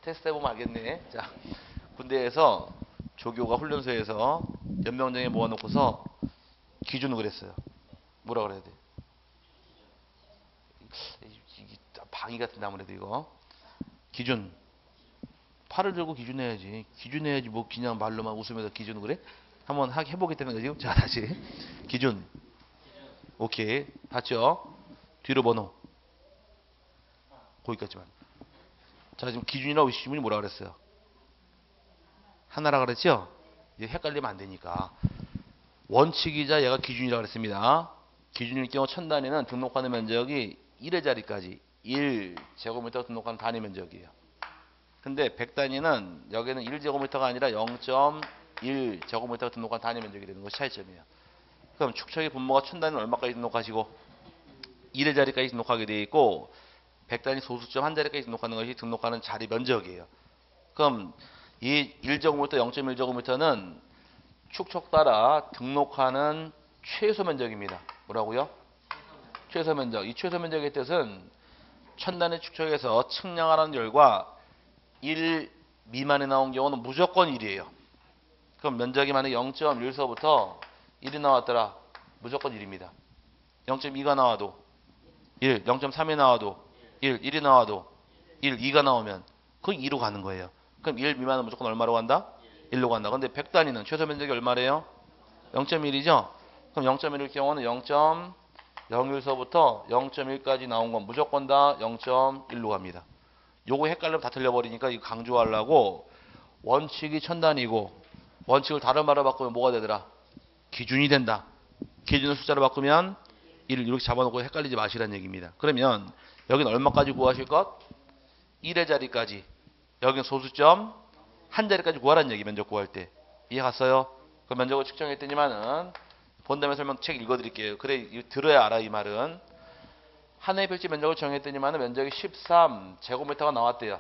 테스트 해보면 알겠네. 자, 군대에서 조교가 훈련소에서 연명장에 모아놓고서 기준을 그랬어요. 뭐라 그래야 돼? 방위 같은데 아무래도 이거 기준 팔을 들고 기준 해야지. 기준 해야지 뭐 그냥 말로만 웃으면서 기준 그래? 한번 하- 해보겠다는 거지. 자 다시 기준. 오케이 봤죠? 뒤로 번호. 거기까지만. 자 지금 기준이라고 질문이 뭐라 그랬어요? 하나라 그랬죠? 이제 헷갈리면 안 되니까. 원칙이자 얘가 기준이라고 그랬습니다. 기준일 경우 천 단위는 등록하는 면적이 1의 자리까지 1제곱미터 등록하는 단위 면적이에요. 근데 100 단위는 여기는 1제곱미터가 아니라 0.1제곱미터 등록한 단위 면적이 되는 것이 차이점이에요. 그럼 축척의 분모가 천 단위는 얼마까지 등록하시고 1의 자리까지 등록하게 되어 있고 100 단위 소수점 한 자리까지 등록하는 것이 등록하는 자리 면적이에요. 그럼 이 1제곱미터, 0.1제곱미터는 축척 따라 등록하는 최소 면적입니다. 뭐라고요? 최소 면적. 이 최소 면적의 뜻은 천단의 축척에서 측량하라는 열과 1 미만이 나온 경우는 무조건 1이에요. 그럼 면적이 만약에 0.1서부터 1이 나왔더라. 무조건 1입니다. 0.2가 나와도 1, 0.3이 나와도 1, 1이 나와도 1, 2가 나오면 그 2로 가는 거예요. 그럼 1 미만은 무조건 얼마로 간다? 1로 간다. 근데 100 단위는 최소 면적이 얼마래요? 0.1이죠? 그럼 0.1일 경우는 0.01서부터 0.1까지 나온 건 무조건 다 0.1로 갑니다. 요거 헷갈리면 다 틀려버리니까 이거 강조하려고 원칙이 천단이고 원칙을 다른 말로 바꾸면 뭐가 되더라? 기준이 된다. 기준을 숫자로 바꾸면 1을 이렇게 잡아놓고 헷갈리지 마시라는 얘기입니다. 그러면 여기는 얼마까지 구하실 것? 1의 자리까지. 여기는 소수점 한 자리까지 구하라는 얘기 면적 구할 때. 이해 갔어요? 그 면적을 측정했더니만은 본다면 설명 책 읽어드릴게요. 그래 들어야 알아 이 말은. 하나의 필지 면적을 정했더니만은 면적이 13 제곱미터가 나왔대요.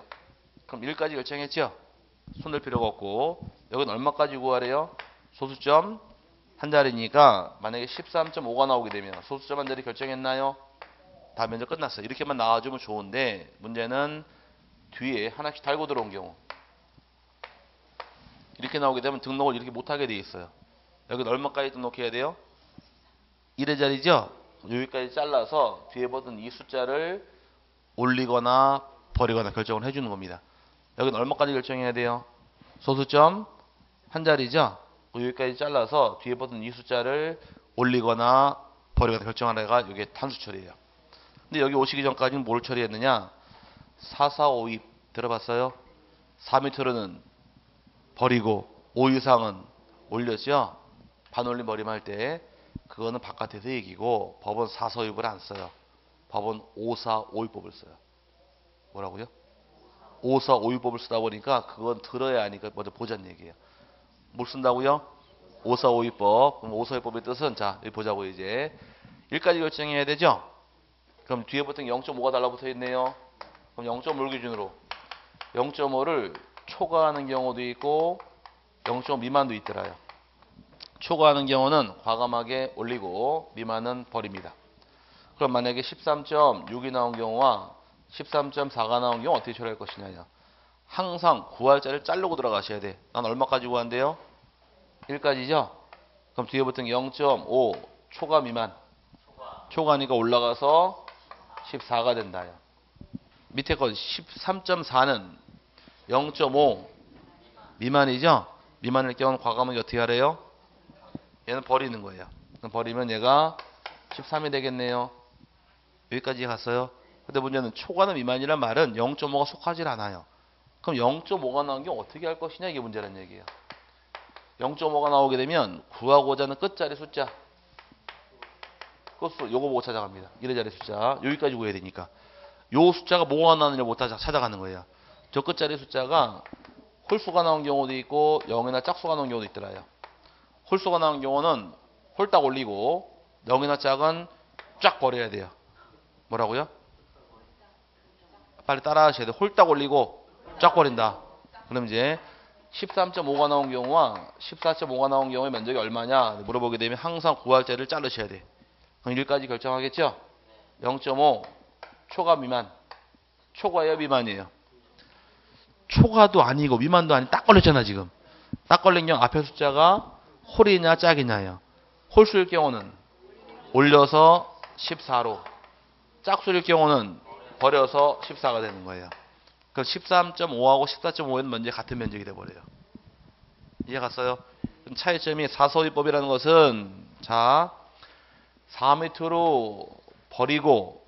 그럼 1까지 결정했죠? 손댈 필요가 없고 여기는 얼마까지 구하래요? 소수점 한 자리니까 만약에 13.5가 나오게 되면 소수점 한 자리 결정했나요? 다 면적 끝났어요. 이렇게만 나와주면 좋은데 문제는 뒤에 하나씩 달고 들어온 경우 이렇게 나오게 되면 등록을 이렇게 못하게 돼 있어요. 여기는 얼마까지 등록해야 돼요? 1의 자리죠? 여기까지 잘라서 뒤에 보던 이 숫자를 올리거나 버리거나 결정을 해주는 겁니다. 여기는 얼마까지 결정해야 돼요? 소수점 한 자리죠? 여기까지 잘라서 뒤에 보던 이 숫자를 올리거나 버리거나 결정하다가 이게 탄수 처리예요. 근데 여기 오시기 전까지는 뭘 처리했느냐? 4, 4, 5, 2 들어봤어요? 4m는 버리고 5 이상은 올렸죠? 반올림 버림할 때 그거는 바깥에서 얘기고 법은 4, 4, 5입을 안 써요. 법은 5, 4, 5입법을 써요. 뭐라고요? 5, 4, 5입법을 쓰다 보니까 그건 들어야 하니까 먼저 보자는 얘기예요. 뭘 쓴다고요? 5, 4, 5입법. 그럼 5, 4, 5입법의 뜻은 자, 여기 보자고 이제 1까지 결정해야 되죠? 그럼 뒤에 보통 0.5가 달라붙어 있네요. 그럼 0.5를 기준으로 0.5를 초과하는 경우도 있고 0.5 미만도 있더라요. 초과하는 경우는 과감하게 올리고 미만은 버립니다. 그럼 만약에 13.6이 나온 경우와 13.4가 나온 경우 어떻게 처리할 것이냐요. 항상 구할 자를 자르고 들어가셔야 돼. 난 얼마까지 구한대요? 1까지죠? 그럼 뒤에 붙은 0.5 초과 미만. 초과 니까 올라가서 14가 된다요. 밑에 거 13.4는 0.5 미만이죠? 미만일 경우는 과감하게 어떻게 하래요? 얘는 버리는 거예요. 버리면 얘가 13이 되겠네요. 여기까지 갔어요. 근데 문제는 초과는 미만이란 말은 0.5가 속하질 않아요. 그럼 0.5가 나온 경우 어떻게 할 것이냐 이게 문제란 얘기예요. 0.5가 나오게 되면 구하고자 하는 끝자리 숫자 끝수 요거 보고 찾아갑니다. 1의 자리 숫자 여기까지 구해야 되니까 요 숫자가 뭐가 나오느냐 못 찾아, 찾아가는 거예요. 저 끝자리 숫자가 홀수가 나온 경우도 있고 0이나 짝수가 나온 경우도 있더라요. 홀수가 나온 경우는 홀딱 올리고 0이나 짝은 쫙 버려야 돼요. 뭐라고요? 빨리 따라 하셔야 돼요. 홀딱 올리고 쫙 버린다. 그럼 이제 13.5가 나온 경우와 14.5가 나온 경우의 면적이 얼마냐 물어보게 되면 항상 구할 자를 자르셔야 돼. 그럼 1까지 결정하겠죠? 0.5 초과 미만. 초과예요, 미만이에요? 초과도 아니고 미만도 아니 딱 걸렸잖아 지금. 딱 걸린 경우 앞에 숫자가 홀이냐 짝이냐예요. 홀수일 경우는 올려서 14로 짝수일 경우는 버려서 14가 되는 거예요. 그 13.5하고 14.5는 먼저 같은 면적이 돼버려요. 이해 갔어요? 그럼 차이점이 사소이법이라는 것은 자 4m로 버리고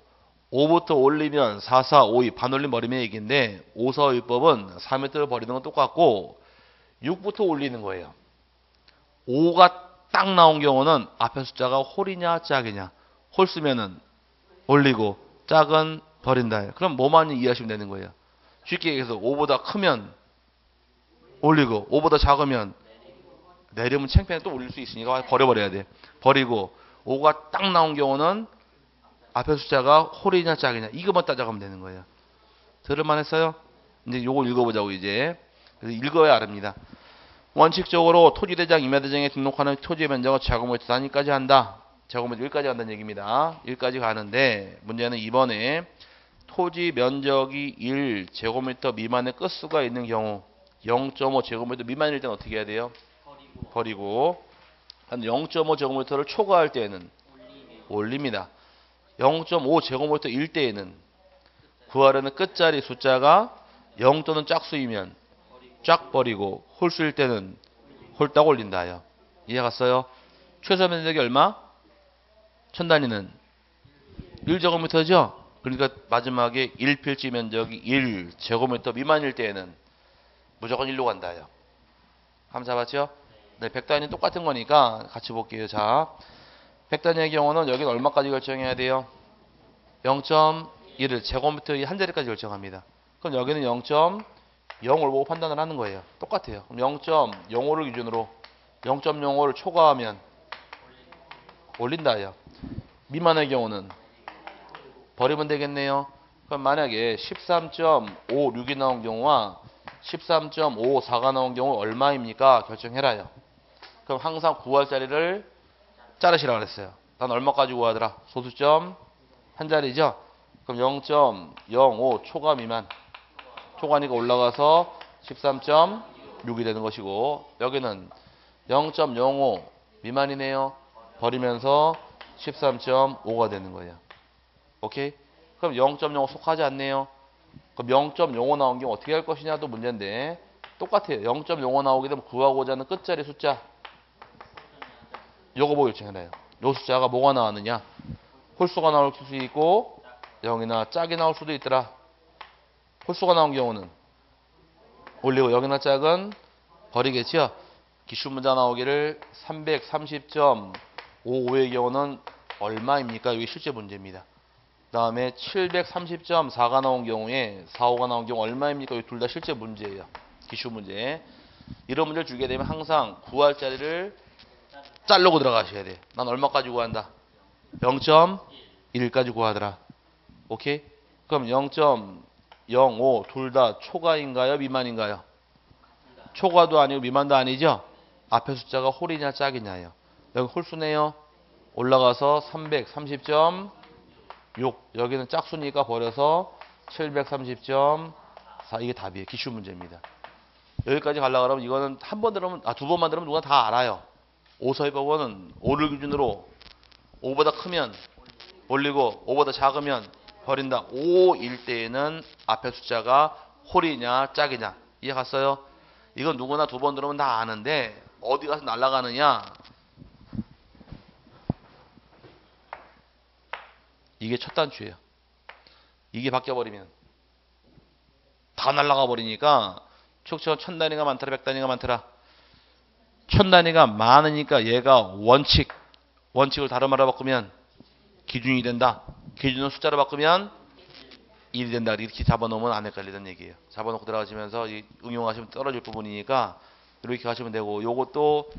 5부터 올리면 4, 4, 5, 2 반올림 버리면 얘기인데 5, 4, 5법은 4m를 버리는 건 똑같고 6부터 올리는 거예요. 5가 딱 나온 경우는 앞에 숫자가 홀이냐 짝이냐 홀 쓰면은 올리고 짝은 버린다. 그럼 뭐만 이해하시면 되는 거예요. 쉽게 얘기해서 5보다 크면 올리고 5보다 작으면 내리면 챙피해 또 올릴 수 있으니까 버려버려야 돼. 버리고 5가 딱 나온 경우는 앞에 숫자가 홀이냐 짝이냐 이것만 따져가면 되는 거예요. 들을만 했어요? 이제 요걸 읽어보자고 이제. 그래서 읽어야 알합니다. 원칙적으로 토지대장, 임야대장에 등록하는 토지의 면적은 제곱미터 단위까지 한다. 제곱미터 1까지 한다는 얘기입니다. 1까지 가는데 문제는 이번에 토지 면적이 1 제곱미터 미만의 끝수가 있는 경우 0.5 제곱미터 미만일 때는 어떻게 해야 돼요? 버리고 한0.5 제곱미터를 초과할 때에는 올립니다. 0.5 제곱미터 일 때에는 구하려는 끝자리 숫자가 0 또는 짝수이면 쫙 버리고 홀수일 때는 홀딱 올린다 하여 이해 갔어요? 최소 면적이 얼마? 천 단위는 1제곱미터죠? 그러니까 마지막에 1필지 면적이 1 제곱미터 미만일 때에는 무조건 1로 간다 해요. 한번 잡았죠? 네, 100단위는 똑같은 거니까 같이 볼게요. 자, 100단위의 경우는 여기는 얼마까지 결정해야 돼요? 0.1을 제곱미터 한 자리까지 결정합니다. 그럼 여기는 0.0을 보고 판단을 하는 거예요. 똑같아요. 그럼 0.05를 기준으로 0.05를 초과하면 올린다 해요. 미만의 경우는 버리면 되겠네요. 그럼 만약에 13.56이 나온 경우와 13.54가 나온 경우 얼마입니까? 결정해라요. 그럼 항상 구할 자리를 자르시라 그랬어요. 난 얼마까지 구하더라? 소수점 한 자리죠? 그럼 0.05 초과 미만. 초과니까 올라가서 13.6이 되는 것이고 여기는 0.05 미만이네요. 버리면서 13.5가 되는 거예요. 오케이? 그럼 0.05 속하지 않네요. 그럼 0.05 나온 경우 어떻게 할 것이냐도 문제인데 똑같아요. 0.05 나오게 되면 구하고자 하는 끝자리 숫자 요거 보고 결정해놔요. 요 숫자가 뭐가 나왔느냐 홀수가 나올 수 있고 0이나 짝이 나올 수도 있더라. 홀수가 나온 경우는 올리고 0이나 짝은 버리겠죠. 기출문자 나오기를 330.55의 경우는 얼마입니까? 이게 실제 문제입니다. 그 다음에 730.4가 나온 경우에 4, 5가 나온 경우 얼마입니까? 이 둘 다 실제 문제예요. 기출 문제. 이런 문제를 주게 되면 항상 구할 자리를 자르고 들어가셔야 돼. 난 얼마까지 구한다? 0.1까지 구하더라. 오케이? 그럼 0.05 둘 다 초과인가요? 미만인가요? 초과도 아니고 미만도 아니죠? 앞에 숫자가 홀이냐 짝이냐요. 여기 홀수네요. 올라가서 330.6 여기는 짝수니까 버려서 730.4 이게 답이에요. 기출 문제입니다. 여기까지 가려고 하면 이거는 한 번 들으면 아 두 번만 들으면 누가 다 알아요. 오서의 법원은 5를 기준으로 5보다 크면 올리고 5보다 작으면 버린다. 5일 때에는 앞에 숫자가 홀이냐 짝이냐 이해 갔어요? 이건 누구나 두 번 들으면 다 아는데 어디 가서 날아가느냐 이게 첫 단추예요. 이게 바뀌어버리면 다 날아가 버리니까 축처 천 단위가 많더라 백 단위가 많더라 천 단위가 많으니까 얘가 원칙 원칙을 다른 말로 바꾸면 기준이 된다. 기준을 숫자로 바꾸면 1이 된다. 이렇게 잡아놓으면 안 헷갈리는 얘기예요. 잡아놓고 들어가시면서 이 응용하시면 떨어질 부분이니까 이렇게 가시면 되고 요것도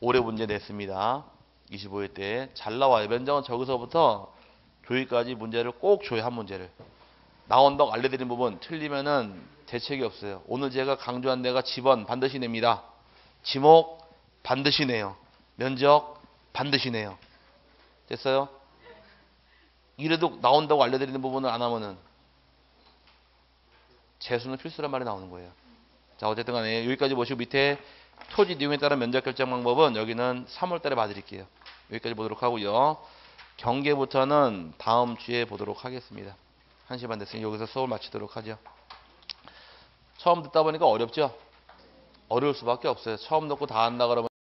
올해 문제 냈습니다. 25회 때 잘 나와요. 면적은 저기서부터 조이까지 문제를 꼭 줘요. 한 문제를. 나온다고 알려드린 부분 틀리면은 대책이 없어요. 오늘 제가 강조한 데가 지번 반드시 냅니다. 지목 반드시 내요. 면적 반드시 내요. 됐어요? 이래도 나온다고 알려드리는 부분을 안 하면은 재수는 필수란 말이 나오는 거예요. 자 어쨌든 간에 여기까지 보시고 밑에 토지 이용에 따른 면적 결정 방법은 여기는 3월 달에 봐드릴게요. 여기까지 보도록 하고요. 경계부터는 다음 주에 보도록 하겠습니다. 1시 반 됐으니 여기서 수업을 마치도록 하죠. 처음 듣다 보니까 어렵죠? 어려울 수밖에 없어요. 처음 듣고 다 한다 그러면